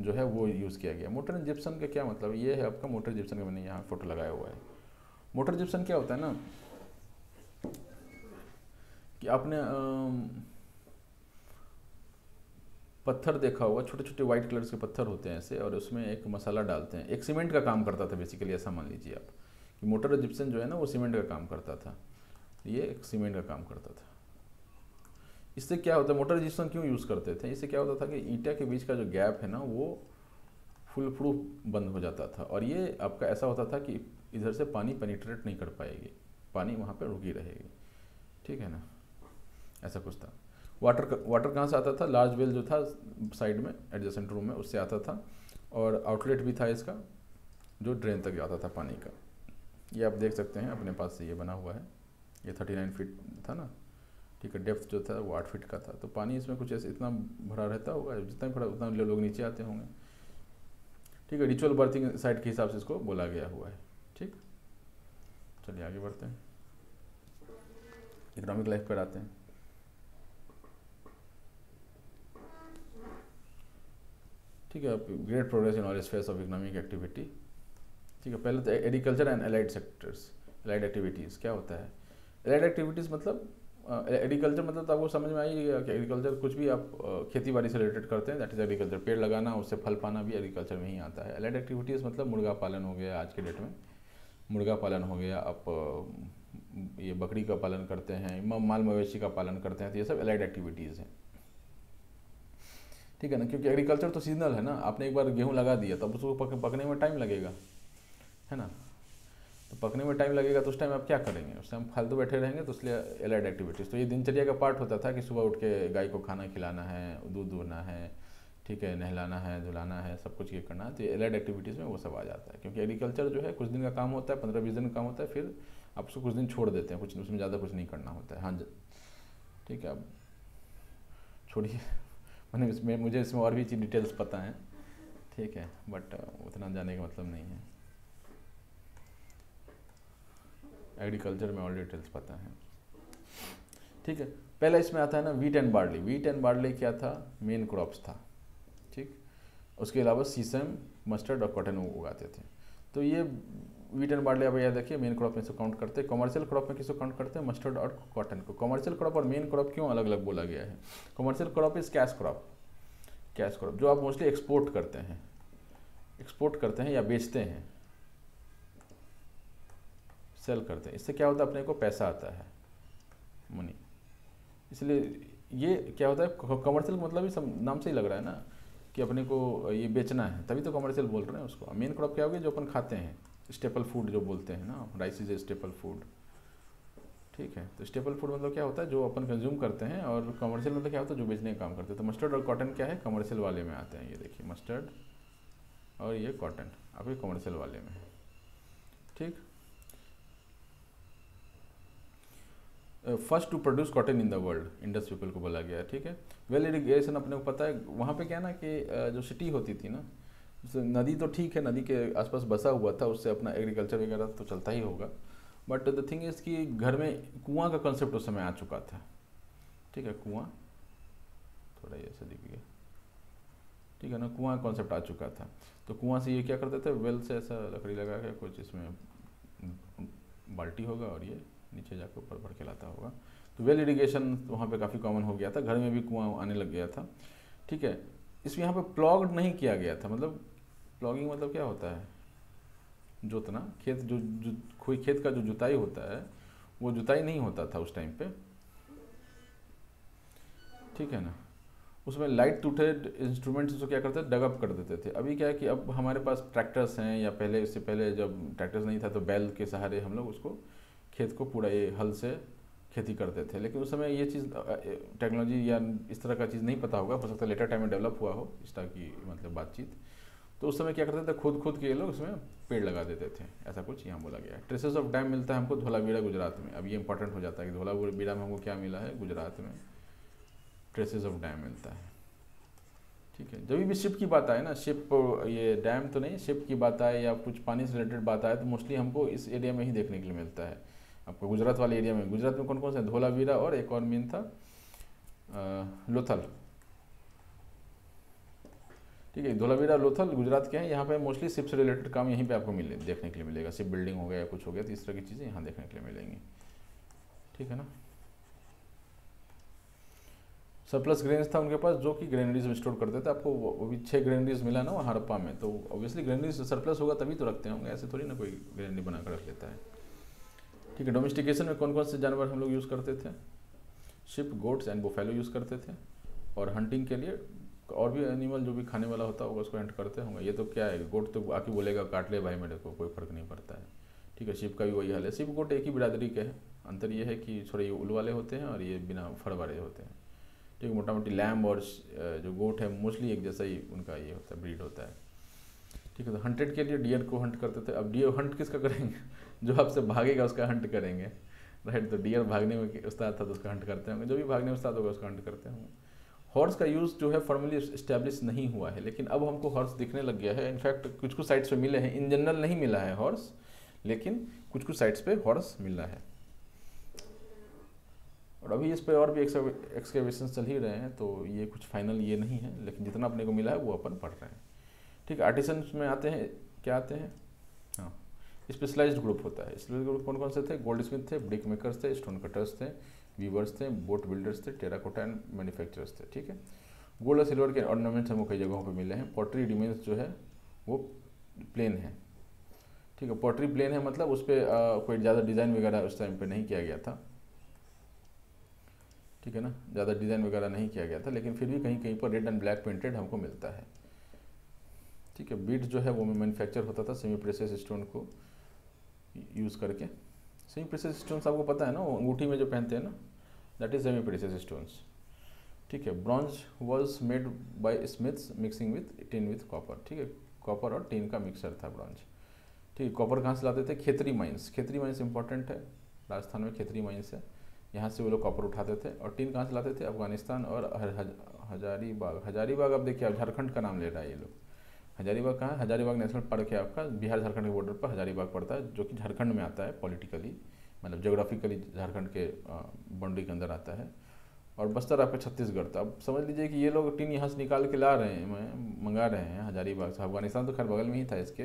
जो है वो यूज़ किया गया। मोटर जिप्सन का क्या मतलब? ये है आपका मोटर जिप्सन का मैंने यहाँ फ़ोटो लगाया हुआ है। मोटर जिप्सन क्या होता है ना? कि आपने पत्थर देखा होगा छोटे छोटे वाइट कलर्स के पत्थर होते हैं ऐसे और उसमें एक मसाला डालते हैं। एक सीमेंट का काम करता था बेसिकली ऐसा मान लीजिए आप कि मोटर जिप्सन जो है ना वो सीमेंट का काम करता था। ये एक सीमेंट का काम करता था। इससे क्या होता है, मोटर जिप्सन क्यों यूज़ करते थे? इससे क्या होता था कि ईटा के बीच का जो गैप है ना, वो फुल प्रूफ बंद हो जाता था। और ये आपका ऐसा होता था कि इधर से पानी पेनिट्रेट नहीं कर पाएगी। पानी वहाँ पर रुकी रहेगी। ठीक है ना? ऐसा कुछ था। वाटर वाटर कहाँ से आता था? लार्ज वेल जो था साइड में एडजस्टेंट रूम में, उससे आता था। और आउटलेट भी था इसका, जो ड्रेन तक जाता था पानी का। ये आप देख सकते हैं, अपने पास से ये बना हुआ है। ये थर्टी नाइन फीट था ना? ठीक है डेप्थ जो था वो आठ फीट का था। तो पानी इसमें कुछ ऐसे इतना भरा रहता होगा, जितना भरा, उतना लोग नीचे आते होंगे। ठीक है रिचुअल बर्थिंग साइट के हिसाब से इसको बोला गया हुआ है। ठीक? चलिए आगे बढ़ते हैं। इकोनॉमिक लाइफ पर आते हैं। ठीक है great progress in all space of economic activity ठीक है, पहले तो agriculture and allied sectors allied activities क्या होता है? एलाइड एक्टिविटीज़ मतलब एग्रीकल्चर मतलब तो आपको समझ में आई कि एग्रीकल्चर कुछ भी आप खेती बाड़ी से रिलेटेड करते हैं दैट इज़ एग्रीकल्चर पेड़ लगाना उससे फल पाना भी एग्रीकल्चर में ही आता है। एलाइड एक्टिविटीज़ मतलब मुर्गा पालन हो गया आज के डेट में। मुर्गा पालन हो गया आप ये बकरी का पालन करते हैं माल मवेशी का पालन करते हैं तो ये सब एलाइड एक्टिविटीज़ हैं। ठीक है ना? क्योंकि एग्रीकल्चर तो सीजनल है ना। आपने एक बार गेहूँ लगा दिया तब उसको पक, पकने में टाइम लगेगा। है ना? तो पकने में टाइम लगेगा तो उस टाइम आप क्या करेंगे? उस टाइम फालतू बैठे रहेंगे तो इसलिए एलाइड एक्टिविटीज़ तो ये दिनचर्या का पार्ट होता था कि सुबह उठ के गाय को खाना खिलाना है, दूध दूहना है, ठीक है, नहलाना है, धुलाना है, सब कुछ ये करना है तो एलाइड एक्टिविटीज़ में वो सब आ जाता है। क्योंकि एग्रीकल्चर जो है कुछ दिन का काम होता है, पंद्रह बीस दिन का काम होता है, फिर आप उसको कुछ दिन छोड़ देते हैं, कुछ उसमें ज़्यादा कुछ नहीं करना होता है। हाँ ठीक है, अब छोड़िए। मैंने इसमें, मुझे इसमें और भी चीज़ डिटेल्स पता है। ठीक है बट उतना जाने का मतलब नहीं है। एग्रीकल्चर में ऑल डिटेल्स पता है। ठीक है, पहला इसमें आता है ना wheat and barley wheat and barley क्या था? मेन क्रॉप्स था। ठीक? उसके अलावा सीसम मस्टर्ड और कॉटन उगाते थे। तो ये वीट एंड बार्ली आप याद रखिए मेन क्रॉप में से काउंट करते हैं। कॉमर्शियल क्रॉप में किसको काउंट करते हैं? मस्टर्ड और कॉटन को। कॉमर्शियल क्रॉप और मेन क्रॉप क्यों अलग अलग बोला गया है? Commercial crop is cash crop cash crop जो आप मोस्टली एक्सपोर्ट करते हैं। एक्सपोर्ट करते हैं या बेचते हैं। सेल करते हैं। इससे क्या होता है? अपने को पैसा आता है। मनी इसलिए ये क्या होता है? कमर्शियल मतलब ही नाम से ही लग रहा है ना, कि अपने को ये बेचना है। तभी तो कमर्शियल बोल रहे हैं उसको। मेन क्रॉप क्या होगी? जो अपन खाते हैं। स्टेपल फ़ूड जो बोलते हैं ना rice is a staple food ठीक है? तो स्टेपल फ़ूड मतलब क्या होता है? जो अपन कंज्यूम करते हैं और कमर्शियल मतलब क्या होता है? जो बेचने का काम करते हैं। तो मस्टर्ड और कॉटन क्या है? कमर्शियल वाले में आते हैं। ये देखिए मस्टर्ड और ये कॉटन आपके कमर्शियल वाले में। ठीक? First to produce cotton in the world Indus people को बोला गया ठीक है? वेल इरीगेशन अपने को पता है, वहाँ पे क्या है ना कि जो सिटी होती थी ना नदी तो ठीक है, नदी के आसपास बसा हुआ था, उससे अपना एग्रीकल्चर वगैरह तो चलता ही होगा। बट द थिंग इज़ कि घर में कुआँ का कंसेप्ट उस समय आ चुका था। ठीक है, कुआँ? थोड़ा ये ऐसे दिख गया। ठीक है ना, कुआँ कॉन्सेप्ट आ चुका था। तो कुआँ से ये क्या करते थे? वेल से ऐसा लकड़ी लगा के कुछ इसमें बाल्टी होगा और ये नीचे जाकर ऊपर भर के लाता होगा। तो वेल इरीगेशन तो वहाँ पे काफ़ी कॉमन हो गया था। घर में भी कुआँ आने लग गया था। ठीक है? इसमें यहाँ पे प्लॉग नहीं किया गया था। मतलब प्लॉगिंग मतलब क्या होता है? जोतना खेत जो, जो खेत का जो जुताई होता है वो जुताई नहीं होता था उस टाइम पे। ठीक है ना? उसमें लाइट टूटेड इंस्ट्रूमेंट्स जो क्या करते थे? डगअप कर देते थे। अभी क्या है कि अब हमारे पास ट्रैक्टर्स हैं या पहले इससे पहले जब ट्रैक्टर्स नहीं था तो बैल के सहारे हम लोग उसको खेत को पूरा ये हल से खेती करते थे। लेकिन उस समय ये चीज़ टेक्नोलॉजी या इस तरह का चीज़ नहीं पता होगा। हो सकता लेटर टाइम में डेवलप हुआ हो, इस तरह की मतलब बातचीत। तो उस समय क्या करते थे खुद खुद के लोग उसमें पेड़ लगा देते थे। ऐसा कुछ यहाँ बोला गया है। ट्रेसेस ऑफ़ डैम मिलता है हमको धोलावीरा गुजरात में। अब ये इंपॉर्टेंट हो जाता है कि धोलावीरा में हमको क्या मिला है, गुजरात में ट्रेसेस ऑफ़ डैम मिलता है। ठीक है, जब भी शिप की बात आए ना शिप ये डैम तो नहीं शिप की बात आए या कुछ पानी से रिलेटेड बात आए तो मोस्टली हमको इस एरिया में ही देखने के लिए मिलता है। आपको गुजरात वाले एरिया में, गुजरात में कौन कौन से धोलावीरा और एक और मीन था लोथल। ठीक है, धोलावीरा, लोथल, गुजरात के हैं। यहाँ पे मोस्टली शिप से रिलेटेड काम यहीं पे आपको मिले, देखने के लिए मिलेगा। शिप बिल्डिंग हो गया या कुछ हो गया तो इस तरह की चीज़ें यहाँ देखने के लिए मिलेंगी। ठीक है ना? सरप्लस ग्रेन्स था उनके पास, जो कि ग्रेनरीज में स्टोर करते थे। आपको वो भी छः ग्रेनरीज मिला ना वो हड़प्पा में। तो ऑब्वियसली ग्रेनरीज सरप्लस होगा तभी तो रखते होंगे, ऐसे थोड़ी ना कोई ग्रेनरी बनाकर रख लेता है। ठीक है डोमेस्टिकेशन में कौन कौन से जानवर हम लोग यूज़ करते थे? Sheep goats and buffalo use करते थे। और हंटिंग के लिए और भी एनिमल जो भी खाने वाला होता होगा, उसको हंट करते होंगे। ये तो क्या है गोट तो आके बोलेगा, काट ले भाई मेरे को, कोई फ़र्क नहीं पड़ता है। ठीक है शिप का भी वही हाल है। शिप गोट एक ही बिरादरी के हैं। अंतर ये है कि थोड़े ये उल वाले होते हैं और ये बिना फड़ वाले होते हैं। ठीक है मोटा मोटी लैम्ब और जो गोट है मोस्टली एक जैसा ही उनका ये होता है ब्रीड होता है। ठीक है तो हंटेड के लिए डियर को हंट करते थे। अब डियर हंट किसका करेंगे? जो आपसे भागेगा उसका हंट करेंगे। राइट तो डियर भागने में उस्ताद था तो उसका हंट करते होंगे। जो भी भागने में उस्ताद होगा उसका हंट करते होंगे। हॉर्स का यूज़ जो है फॉर्मली इस्टेब्लिश नहीं हुआ है, लेकिन अब हमको हॉर्स दिखने लग गया है। इनफैक्ट कुछ कुछ साइट्स पे मिले हैं। इन जनरल नहीं मिला है हॉर्स लेकिन कुछ कुछ साइट्स पे हॉर्स मिला है। और अभी इस पर और भी एक्सकेवेशन चल ही रहे हैं तो ये कुछ फाइनल ये नहीं है। लेकिन जितना अपने को मिला है, वो अपन पढ़ रहे हैं। ठीक है में आते हैं, क्या आते हाँ? स्पेशलाइज्ड ग्रुप होता है। स्पेशलाइज ग्रुप कौन कौन से थे? गोल्ड स्मिथ थे ब्रिक मेकर्स थे स्टोन कटर्स थे वीवर्स थे बोट बिल्डर्स थे टेराकोटा एंड मैन्युफैक्चरर्स थे, ठीक है? गोल्ड और सिल्वर के ऑर्नामेंट्स हमको कई जगहों पर मिले हैं। पॉटरी डिमेंस जो है, वो प्लेन है, ठीक है? पॉटरी प्लेन है मतलब उस पर कोई ज़्यादा डिज़ाइन वगैरह उस टाइम पर नहीं किया गया था, ठीक है ना? ज़्यादा डिज़ाइन वगैरह नहीं किया गया था, लेकिन फिर भी कहीं कहीं पर रेड एंड ब्लैक पेंटेड हमको मिलता है, ठीक है? बीट जो है वो मैन्युफैक्चर होता था सेमी प्रेसेस स्टोन को। यूज़ करके। सेमी प्रेसेस स्टोन्स आपको पता है ना अंगूठी में जो पहनते हैं ना that is semi precious stones ठीक है bronze was made by smiths mixing with tin with copper ठीक है कॉपर और टिन का मिक्सर था ब्रॉन्ज ठीक है कॉपर कहाँ से लाते थे? Khetri mines Khetri mines important है, राजस्थान में खेतरी माइंस है। यहाँ से वो लोग कॉपर उठाते थे। और टिन कहाँ से लाते थे? अफ़गानिस्तान और हजारीबाग। हजारीबाग अब देखिए अब झारखंड का नाम ले रहा है ये लोग। हजारीबाग कहाँ है? हजारीबाग नेशनल पार्क है आपका, बिहार झारखंड के बॉर्डर पर हजारीबाग पड़ता है, जो कि झारखंड में आता है पॉलिटिकली मतलब जोग्राफिकली झारखंड के बाउंड्री के अंदर आता है। और बस्तर आपका छत्तीसगढ़ था। अब समझ लीजिए कि ये लोग टीन यहाँ से निकाल के ला रहे हैं मंगा रहे हैं हजारीबाग से। अफ़गानिस्तान तो खैर बगल में ही था इसके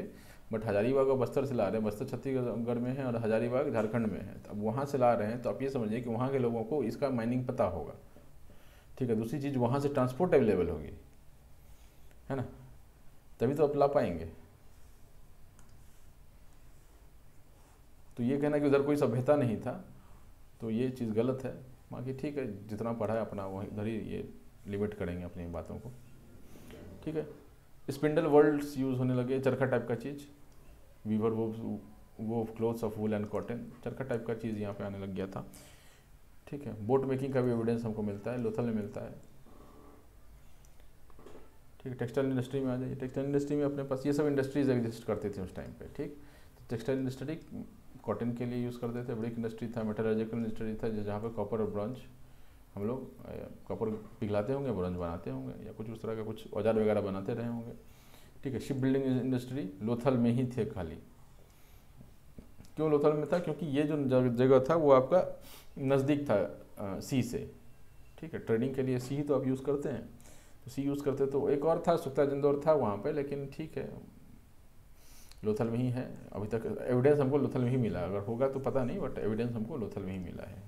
बट हजारीबाग और बस्तर से ला रहे हैं। बस्तर छत्तीसगढ़ में है और हजारीबाग झारखंड में है। तो अब वहाँ से ला रहे हैं तो आप ये समझिए कि वहाँ के लोगों को इसका माइनिंग पता होगा। ठीक है, दूसरी चीज़, वहाँ से ट्रांसपोर्ट अवेलेबल होगी। है ना? तभी तो आप ला पाएँगे। तो ये कहना कि उधर कोई सभ्यता नहीं था तो ये चीज़ गलत है। बाकी ठीक है, जितना पढ़ा है अपना वही उधर ही ये लिमिट करेंगे अपनी बातों को। ठीक है? स्पिंडल वर्ल्ड्स यूज़ होने लगे, चरखा टाइप का चीज़। वीवर वो वो clothes of wool and cotton, चरखा टाइप का चीज़ यहाँ पे आने लग गया था। ठीक है? बोट मेकिंग का भी एविडेंस हमको मिलता है, लोथल में मिलता है। ठीक है टेक्सटाइल इंडस्ट्री में आ जाइए। टेक्सटाइल इंडस्ट्री में अपने पास ये सब इंडस्ट्रीज़ एग्जिस्ट करती थी उस टाइम पे ठीक? तो टेक्सटाइल इंडस्ट्री कॉटन के लिए यूज़ करते थे ब्रिक इंडस्ट्री था मेटलर्जिकल इंडस्ट्री था जहाँ पर कॉपर और ब्रॉन्ज हम लोग कॉपर पिघलाते होंगे ब्रॉन्ज बनाते होंगे या कुछ उस तरह का कुछ औज़ार वगैरह बनाते रहे होंगे। ठीक है शिप बिल्डिंग इंडस्ट्री लोथल में ही थे खाली। क्यों लोथल में था? क्योंकि ये जो जगह था वो आपका नज़दीक था आ, सी से। ठीक है ट्रेडिंग के लिए सी ही तो आप यूज़ करते हैं। तो सी यूज़ करते तो एक और था, सुख्ता जंदौर था वहाँ पे, लेकिन ठीक है। लोथल में ही है। अभी तक एविडेंस हमको लोथल में ही मिला। अगर होगा तो पता नहीं बट एविडेंस हमको लोथल में ही मिला है।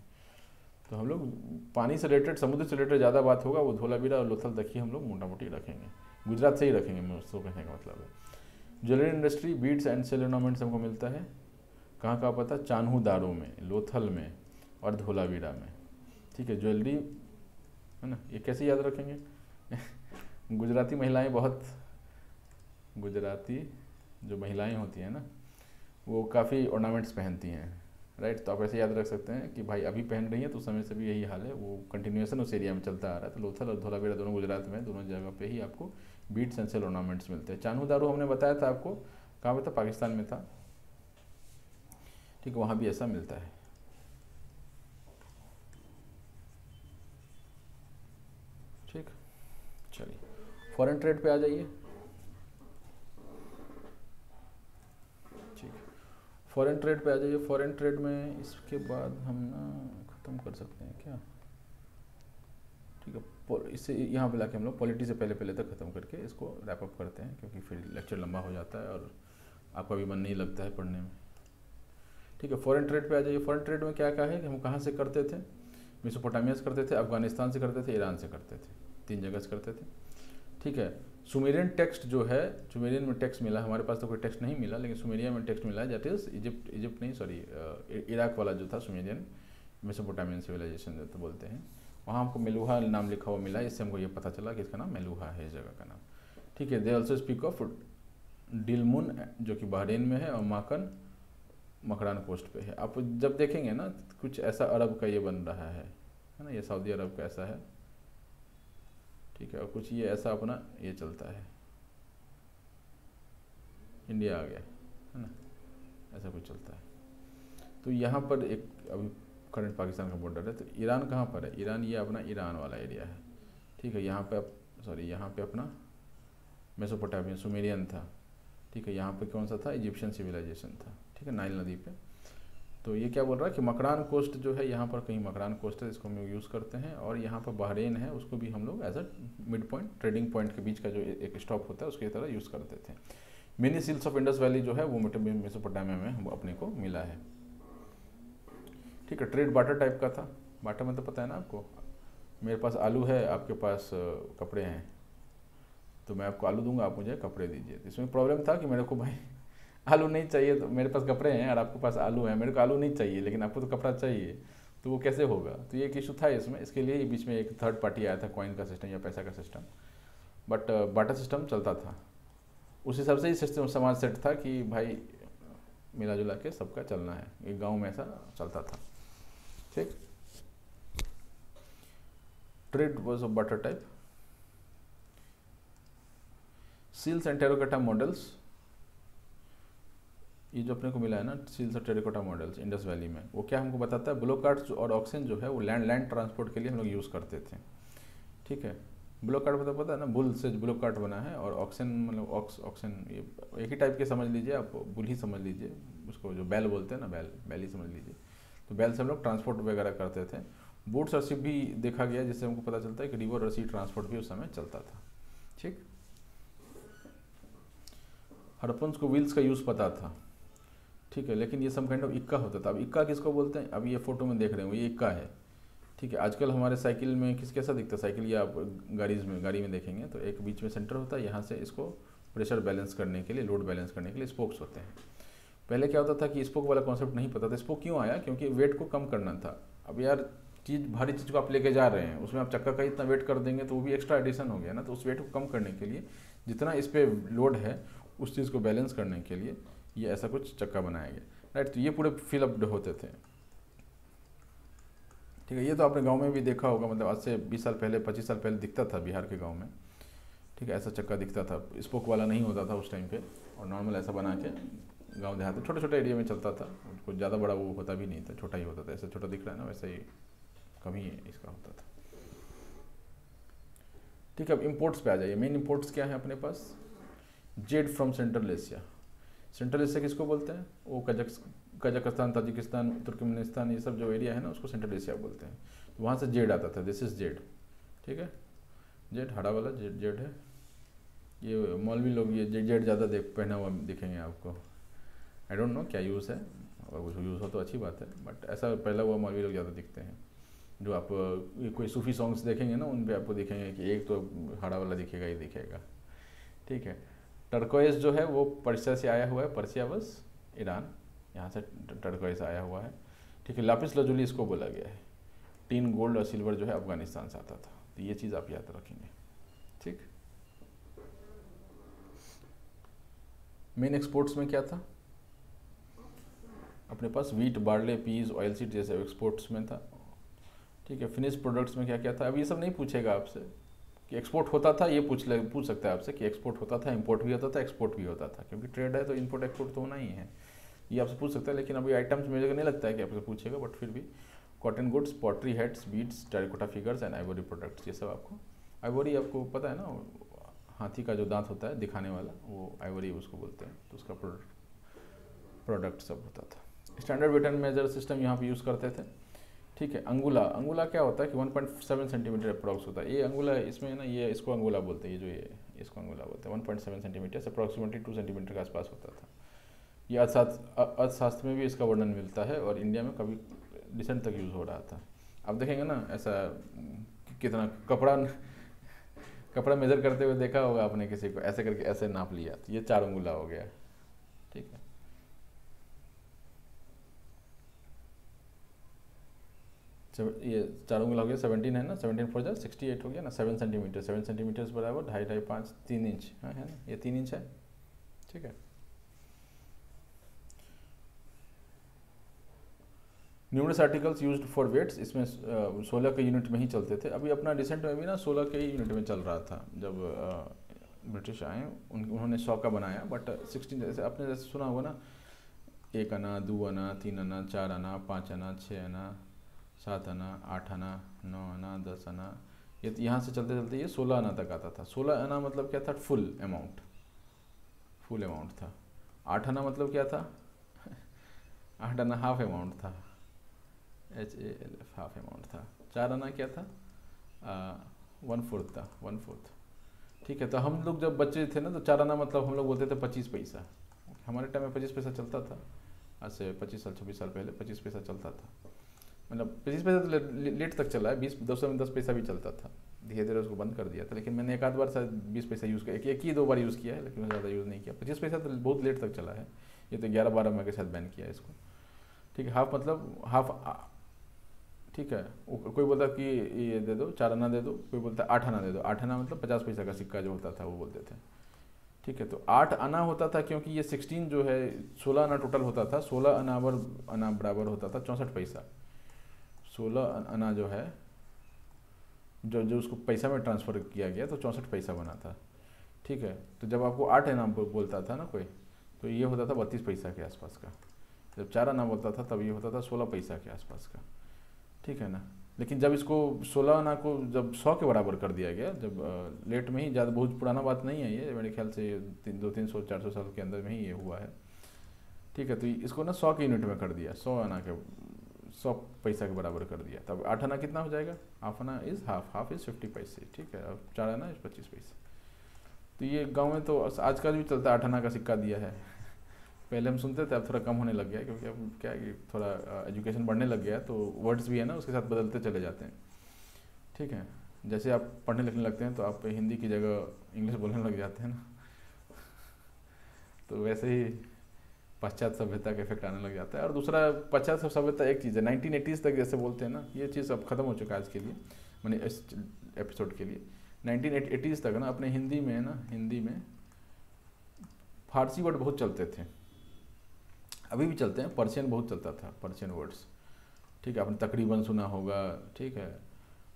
तो हम लोग पानी से रिलेटेड समुद्र से रिलेटेड ज़्यादा बात होगा, वो धोलावीरा और लोथल तक ही हम लोग मोटा मोटी रखेंगे। गुजरात से ही रखेंगे तो कहने का मतलब है। Jewellery industry beads and shell ornaments हमको मिलता है। कहाँ कहाँ पता? चानू दारों में, लोथल में और धोलावीरा में। ठीक है, ज्वेलरी, है ना, ये कैसे याद रखेंगे? गुजराती महिलाएँ बहुत, गुजराती जो महिलाएँ होती हैं ना, वो काफ़ी ऑर्नामेंट्स पहनती हैं राइट तो आप ऐसे याद रख सकते हैं कि भाई अभी पहन रही है तो समय से भी यही हाल है, वो कंटिन्यूएशन उस एरिया में चलता आ रहा है। तो लोथल और धोलावेरा दोनों गुजरात में दोनों जगह पे ही आपको बीट्स एंड सेल ऑर्नामेंट्स मिलते हैं। चानू दारू हमने बताया था आपको, कहाँ पर था? पाकिस्तान में था। ठीक है वहाँ भी ऐसा मिलता है ठीक चलिए फॉरेन ट्रेड पे आ जाइए। ठीक। फॉरेन ट्रेड पे आ जाइए। फॉरेन ट्रेड में इसके बाद हम ना ख़त्म कर सकते हैं क्या? ठीक है इससे यहाँ पे लाके हम लोग पॉलिटी से पहले पहले तक ख़त्म करके इसको रैप अप करते हैं, क्योंकि फिर लेक्चर लंबा हो जाता है और आपका भी मन नहीं लगता है पढ़ने में। ठीक है, फॉरेन ट्रेड पे आ जाइए। फॉरेन ट्रेड में क्या क्या है? कि हम कहाँ से करते थे? मिसोपोटामिया से करते थे, अफ़गानिस्तान से करते थे, ईरान से करते थे। तीन जगह से करते थे। ठीक है? सुमेरियन टेक्स्ट जो है, सुमेरियन में टेक्स्ट मिला, हमारे पास तो कोई टेक्स्ट नहीं मिला, लेकिन सुमेरिया में टेक्स्ट मिला दैट इज़ इजिप्ट इजिप्ट नहीं सॉरी इराक वाला जो था, सुमेरियन मेसोपोटामियन सिविलाइजेशन जो तो बोलते हैं। वहाँ हमको मेलुहा नाम लिखा हुआ मिला, इससे हमको ये पता चला कि इसका नाम मेलुहा है, इस जगह का नाम। ठीक है they also speak of Dilmun जो कि बहरीन में है, और माकन मकरान कोस्ट पे है। आप जब देखेंगे ना, कुछ ऐसा अरब का ये बन रहा है है ना, ये सऊदी अरब का ऐसा है। ठीक है, और कुछ ये ऐसा अपना ये चलता है। इंडिया आ गया, है ना? ऐसा कुछ चलता है। तो यहाँ पर एक अभी करंट पाकिस्तान का बॉर्डर है तो ईरान कहाँ पर है? ईरान ये अपना ईरान वाला एरिया है। ठीक है, यहाँ पे सॉरी यहाँ पे अपना मेसोपोटामियन सुमेरियन था। ठीक है, यहाँ पे कौन सा था? इजिप्शियन सिविलाइजेशन था। ठीक है नाइल नदी पे। तो ये क्या बोल रहा है कि मकरान कोस्ट जो है, यहाँ पर कहीं मकरान कोस्ट है, इसको हम लोग यूज़ करते हैं और यहाँ पर बहरेन है, उसको भी हम लोग as a mid point trading point के बीच का जो एक स्टॉप होता है, उसकी तरह यूज़ करते थे। Mini seals of Indus Valley जो है, वो मेसोपोटामिया में हम अपने को मिला है। ठीक है ट्रेड बाटर टाइप का था। बाटर में तो पता है ना आपको? मेरे पास आलू है, आपके पास कपड़े हैं। तो मैं आपको आलू दूँगा, आप मुझे कपड़े दीजिए। इसमें प्रॉब्लम था कि मेरे को भाई आलू नहीं चाहिए तो मेरे पास कपड़े हैं और आपके पास आलू है। मेरे को आलू नहीं चाहिए, लेकिन आपको तो कपड़ा चाहिए। तो वो कैसे होगा? तो ये एक इशू था इसमें। इसके लिए बीच में एक थर्ड पार्टी आया था कॉइन का सिस्टम या पैसा का सिस्टम बट बाटा सिस्टम चलता था। उस हिसाब से ही सिस्टम समाज सेट था कि भाई, मिला जुला के सबका चलना है। एक गाँव में ऐसा चलता था। ठीक? Trade was of button type seals and terracotta models ये जो अपने को मिला है ना सील्स और टेरिकोटा मॉडल्स इंडस वैली में, वो क्या हमको बताता है? ब्लो कार्ड और ऑक्सीजन जो है, वो लैंड लैंड ट्रांसपोर्ट के लिए हम लोग यूज़ करते थे। ठीक है? ब्लो कार्ड पता पता है ना बुल से ब्लो कार्ड बना है और ऑक्सीजन मतलब ऑक्स ऑक्सीजन ये एक ही टाइप के समझ लीजिए, आप बुल ही समझ लीजिए, उसको जो बैल बोलते हैं ना बैल बैल ही समझ लीजिए। तो बैल से हम लोग ट्रांसपोर्ट वगैरह करते थे। बोट्स और शिप भी देखा गया, जिससे हमको पता चलता है कि रिवर और सी ट्रांसपोर्ट भी उस समय चलता था। ठीक? हड़पन्स को व्हील्स का यूज़ पता था। ठीक है, लेकिन ये सम काइंड ऑफ़ इक्का होता था। अब इक्का किसको बोलते हैं? अब ये फ़ोटो में देख रहे हो ये इक्का है। ठीक है, आजकल हमारे साइकिल में किस, कैसा दिखता है? साइकिल या आप गाड़ीज में, गाड़ी में देखेंगे तो एक बीच में सेंटर होता है, यहाँ से इसको प्रेशर बैलेंस करने के लिए, लोड बैलेंस करने के लिए स्पोक्स होते हैं। पहले क्या होता था कि स्पोक वाला कॉन्सेप्ट नहीं पता था, स्पोक क्यों आया? क्योंकि वेट को कम करना था। अब यार, चीज़, भारी चीज़ को आप लेके जा रहे हैं, उसमें आप चक्का का इतना वेट कर देंगे तो वो भी एक्स्ट्रा एडिशन हो गया ना तो उस वेट को कम करने के लिए जितना इस पर लोड है, उस चीज़ को बैलेंस करने के लिए ये ऐसा कुछ चक्का बनाया गया। राइट तो ये पूरे फिलअप्ड होते थे। ठीक है, ये तो आपने गाँव में भी देखा होगा मतलब आज से 20 साल पहले 25 साल पहले दिखता था बिहार के गाँव में। ठीक है, ऐसा चक्का दिखता था। स्पोक वाला नहीं होता था उस टाइम पे, और नॉर्मल ऐसा बना के गाँव देहात में छोटे छोटे एरिया में चलता था। कुछ ज़्यादा बड़ा वो होता भी नहीं था, छोटा ही होता था। ऐसा छोटा दिख रहा है ना, वैसे ही कम ही इसका होता था। ठीक है, अब इम्पोर्ट्स पे आ जाइए। मेन इम्पोर्ट्स क्या है अपने पास? Jade from Central Asia Central Asia किसको बोलते हैं? वो कजक कजाकिस्तान, ताजिकिस्तान, तुर्कमेनिस्तान, ये सब जो एरिया है ना, उसको सेंट्रल एशिया बोलते हैं। तो वहाँ से जेड आता था दिस इज़ जेड। ठीक है? जेड, हरा वाला, जेड जेड है। ये मौलवी लोग ये जेड जेड ज़्यादा देख, पहना हुआ दिखेंगे आपको। आई डोंट नो क्या यूज़ है। अगर कुछ यूज़ हो तो अच्छी बात है बट ऐसा पहला हुआ मौलवी लोग ज़्यादा दिखते हैं। जो आप कोई सूफी सॉन्ग्स देखेंगे ना, उन पर आपको दिखेंगे कि एक तो हरा वाला दिखेगा ही दिखेगा। ठीक है? टर्कोइस जो है, वो पर्सिया से आया हुआ है, पर्सिया बस, ईरान। यहाँ से टर्कोइस आया हुआ है। ठीक है, लापिस लजुली इसको बोला गया है। टीन गोल्ड और सिल्वर जो है, अफ़गानिस्तान से आता था। तो ये चीज़ आप याद रखेंगे। ठीक? मेन एक्सपोर्ट्स में क्या था? अपने पास wheat barley peas oil seed जैसे एक्सपोर्ट्स में था। ठीक है फिनिश प्रोडक्ट्स में क्या क्या था? अब ये सब नहीं पूछेगा आपसे। कि एक्सपोर्ट होता था, ये पूछ ले, पूछ सकता है आपसे कि एक्सपोर्ट होता था इंपोर्ट भी होता था एक्सपोर्ट भी होता था, क्योंकि ट्रेड है तो इंपोर्ट एक्सपोर्ट तो होना ही है। ये आपसे पूछ सकता है, लेकिन अभी आइटम्स मुझे नहीं लगता है कि आपसे पूछेगा बट फिर भी cotton goods pottery heads beads terracotta figures and ivory products ये सब आपको आइवरी आपको पता है ना, हाथी का जो दांत होता है, दिखाने वाला, वो आइवरी उसको बोलते हैं तो उसका प्रोडक्ट प्रोडक्ट सब होता था। स्टैंडर्ड एंड मेजर सिस्टम यहाँ पर यूज़ करते थे। ठीक है, अंगुला अंगुला क्या होता है कि 1.7 सेंटीमीटर अप्रॉक्स होता है। ये अंगुला इसमें ना, ये इसको अंगुला बोलते हैं, ये जो ये, इसको अंगुला बोलते हैं। 1.7 सेंटीमीटर से अप्रॉक्सीमेटली टू सेंटीमीटर के आसपास होता था। ये अर्थशास्त्र अर्थशास्त्र में भी इसका वर्णन मिलता है और इंडिया में कभी डिसेंट तक यूज़ हो रहा था। अब देखेंगे ना, ऐसा कितना कपड़ा कपड़ा मेजर करते हुए देखा होगा आपने किसी को, ऐसे करके ऐसे नाप लिया। तो ये चार अंगुला हो गया ठीक है ये चार हो गया सेवनटीन है ना? सेवनटीन फोर जा सिक्सटी एट हो गया ना? सेवन सेंटीमीटर सेवन सेंटीमीटर बराबर, ढाई ढाई पाँच तीन इंच हाँ है ना? ये तीन इंच है। ठीक है? Numerous articles used for weights इसमें सोलह के यूनिट में ही चलते थे। अभी अपना रिसेंट में भी ना सोलह के ही यूनिट में चल रहा था, जब ब्रिटिश आए, उन, उन्होंने सौ का बनाया बट सिक्सटीन जैसे आपने जैसे सुना होगा ना, एक आना, दो आना, तीन आना, चार आना, पाँच आना छः आना सात आना, आठ आना, नौ आना, दस आना। ये तो यहाँ से चलते चलते ये सोलह आना तक आता था। सोलह आना मतलब क्या था? फुल अमाउंट फुल अमाउंट था। आठ आना मतलब क्या था? आठ आना हाफ़ अमाउंट था। H A L F half amount था। चार आना क्या था? वन फोर्थ था। वन फोर्थ ठीक है तो हम लोग जब बच्चे थे ना तो चार आना मतलब हम लोग बोलते थे पच्चीस पैसा। हमारे टाइम में पच्चीस पैसा चलता था। आज से पच्चीस साल, छब्बीस साल पहले पच्चीस पैसा चलता था। मतलब पच्चीस पैसा तो लेट तक चला है, बीस, दस में दस पैसा भी चलता था। धीरे धीरे उसको बंद कर दिया था, लेकिन मैंने एक आध बार शायद बीस पैसा यूज़ किया, एक ही दो बार यूज़ किया है, लेकिन ज़्यादा यूज़ नहीं किया। पच्चीस पैसा तो बहुत लेट तक चला है, ये तो ग्यारह, बारह में के साथ बैन किया है इसको। ठीक है हाफ़ मतलब हाफ़ ठीक है कोई बोलता कि ये दे दो, चार आना दे दो, कोई बोलता आठ आना दे दो। आठ आना मतलब पचास पैसा का सिक्का जो होता था, वो बोलते थे। ठीक है तो आठ आना होता था क्योंकि ये सिक्सटीन जो है, सोलह आना टोटल होता था, सोलह अनावर आना बराबर होता था, चौंसठ पैसा। सोलह आना जो है, जो जो उसको पैसा में ट्रांसफ़र किया गया तो चौंसठ पैसा बना था। ठीक है? तो जब आपको आठ आना बोलता था ना कोई तो ये होता था बत्तीस पैसा के आसपास का। जब चार आना बोलता था, तब ये होता था सोलह पैसा के आसपास का। ठीक है ना? लेकिन जब इसको सोलह आना को जब सौ के बराबर कर दिया गया, जब लेट में ही, ज़्यादा बहुत पुराना बात नहीं है ये, मेरे ख्याल से तीन, दो तीन सौ, चार सौ साल के अंदर में ही ये हुआ है। ठीक है? तो इसको ना सौ के यूनिट में कर दिया, सौ आना के सौ पैसा के बराबर कर दिया। तब आठ आना कितना हो जाएगा? हाफ़ आना is half half is fifty पैसे ठीक है? अब चार आना इज़ पच्चीस पैसे तो ये गाँव में तो आजकल भी चलता है, आठ आना का सिक्का दिया है। पहले हम सुनते थे, अब थोड़ा कम होने लग गया क्योंकि अब क्या है कि थोड़ा एजुकेशन बढ़ने लग गया तो वर्ड्स भी है ना, उसके साथ बदलते चले जाते हैं। ठीक है? जैसे आप पढ़ने लिखने लगते हैं तो आप हिंदी की जगह इंग्लिश बोलने लग जाते हैं ना। तो वैसे ही पाश्चात्य सभ्यता का इफ़ेक्ट आने लग जाता है। और दूसरा पाश्चात्य सभ्यता एक चीज़ है। नाइनटीन एटीज़ तक जैसे बोलते हैं ना, ये चीज़ अब खत्म हो चुका है आज के लिए, मैंने इस एपिसोड के लिए। नाइनटीन एटीज़ तक ना, अपने हिंदी में ना, हिंदी में फारसी वर्ड बहुत चलते थे। अभी भी चलते हैं, पर्शियन बहुत चलता था, पर्शियन वर्ड्स। ठीक है, आपने तकरीबन सुना होगा, ठीक है,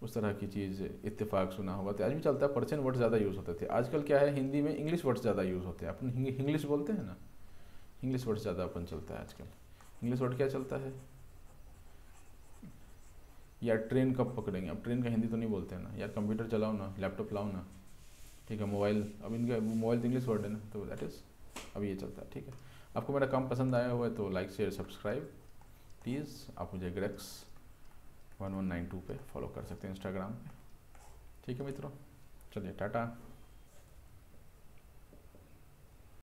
उस तरह की चीज़, इत्तेफाक सुना होगा। तो आज भी चलता है, पर्शियन वर्ड ज़्यादा यूज़ होते थे। आजकल क्या है, हिंदी में इंग्लिश वर्ड्स ज़्यादा यूज़ होते हैं। अपन इंग्लिश बोलते हैं ना? इंग्लिश वर्ड ज़्यादा अपन चलता है आजकल। इंग्लिश वर्ड क्या चलता है? या ट्रेन कब पकड़ेंगे? अब ट्रेन का हिंदी तो नहीं बोलते हैं ना। यार कंप्यूटर चलाओ ना लैपटॉप लाओ ना। ठीक है मोबाइल अब इनका मोबाइल तो इंग्लिश वर्ड है ना तो दैट इज़ अभी ये चलता है। ठीक है। आपको मेरा काम पसंद आया हुआ है तो लाइक शेयर सब्सक्राइब प्लीज़ आप मुझे ग्रेक्स वन वन नाइन टू पर फॉलो कर सकते हैं इंस्टाग्राम पे ठीक है मित्रों? चलिए, टाटा।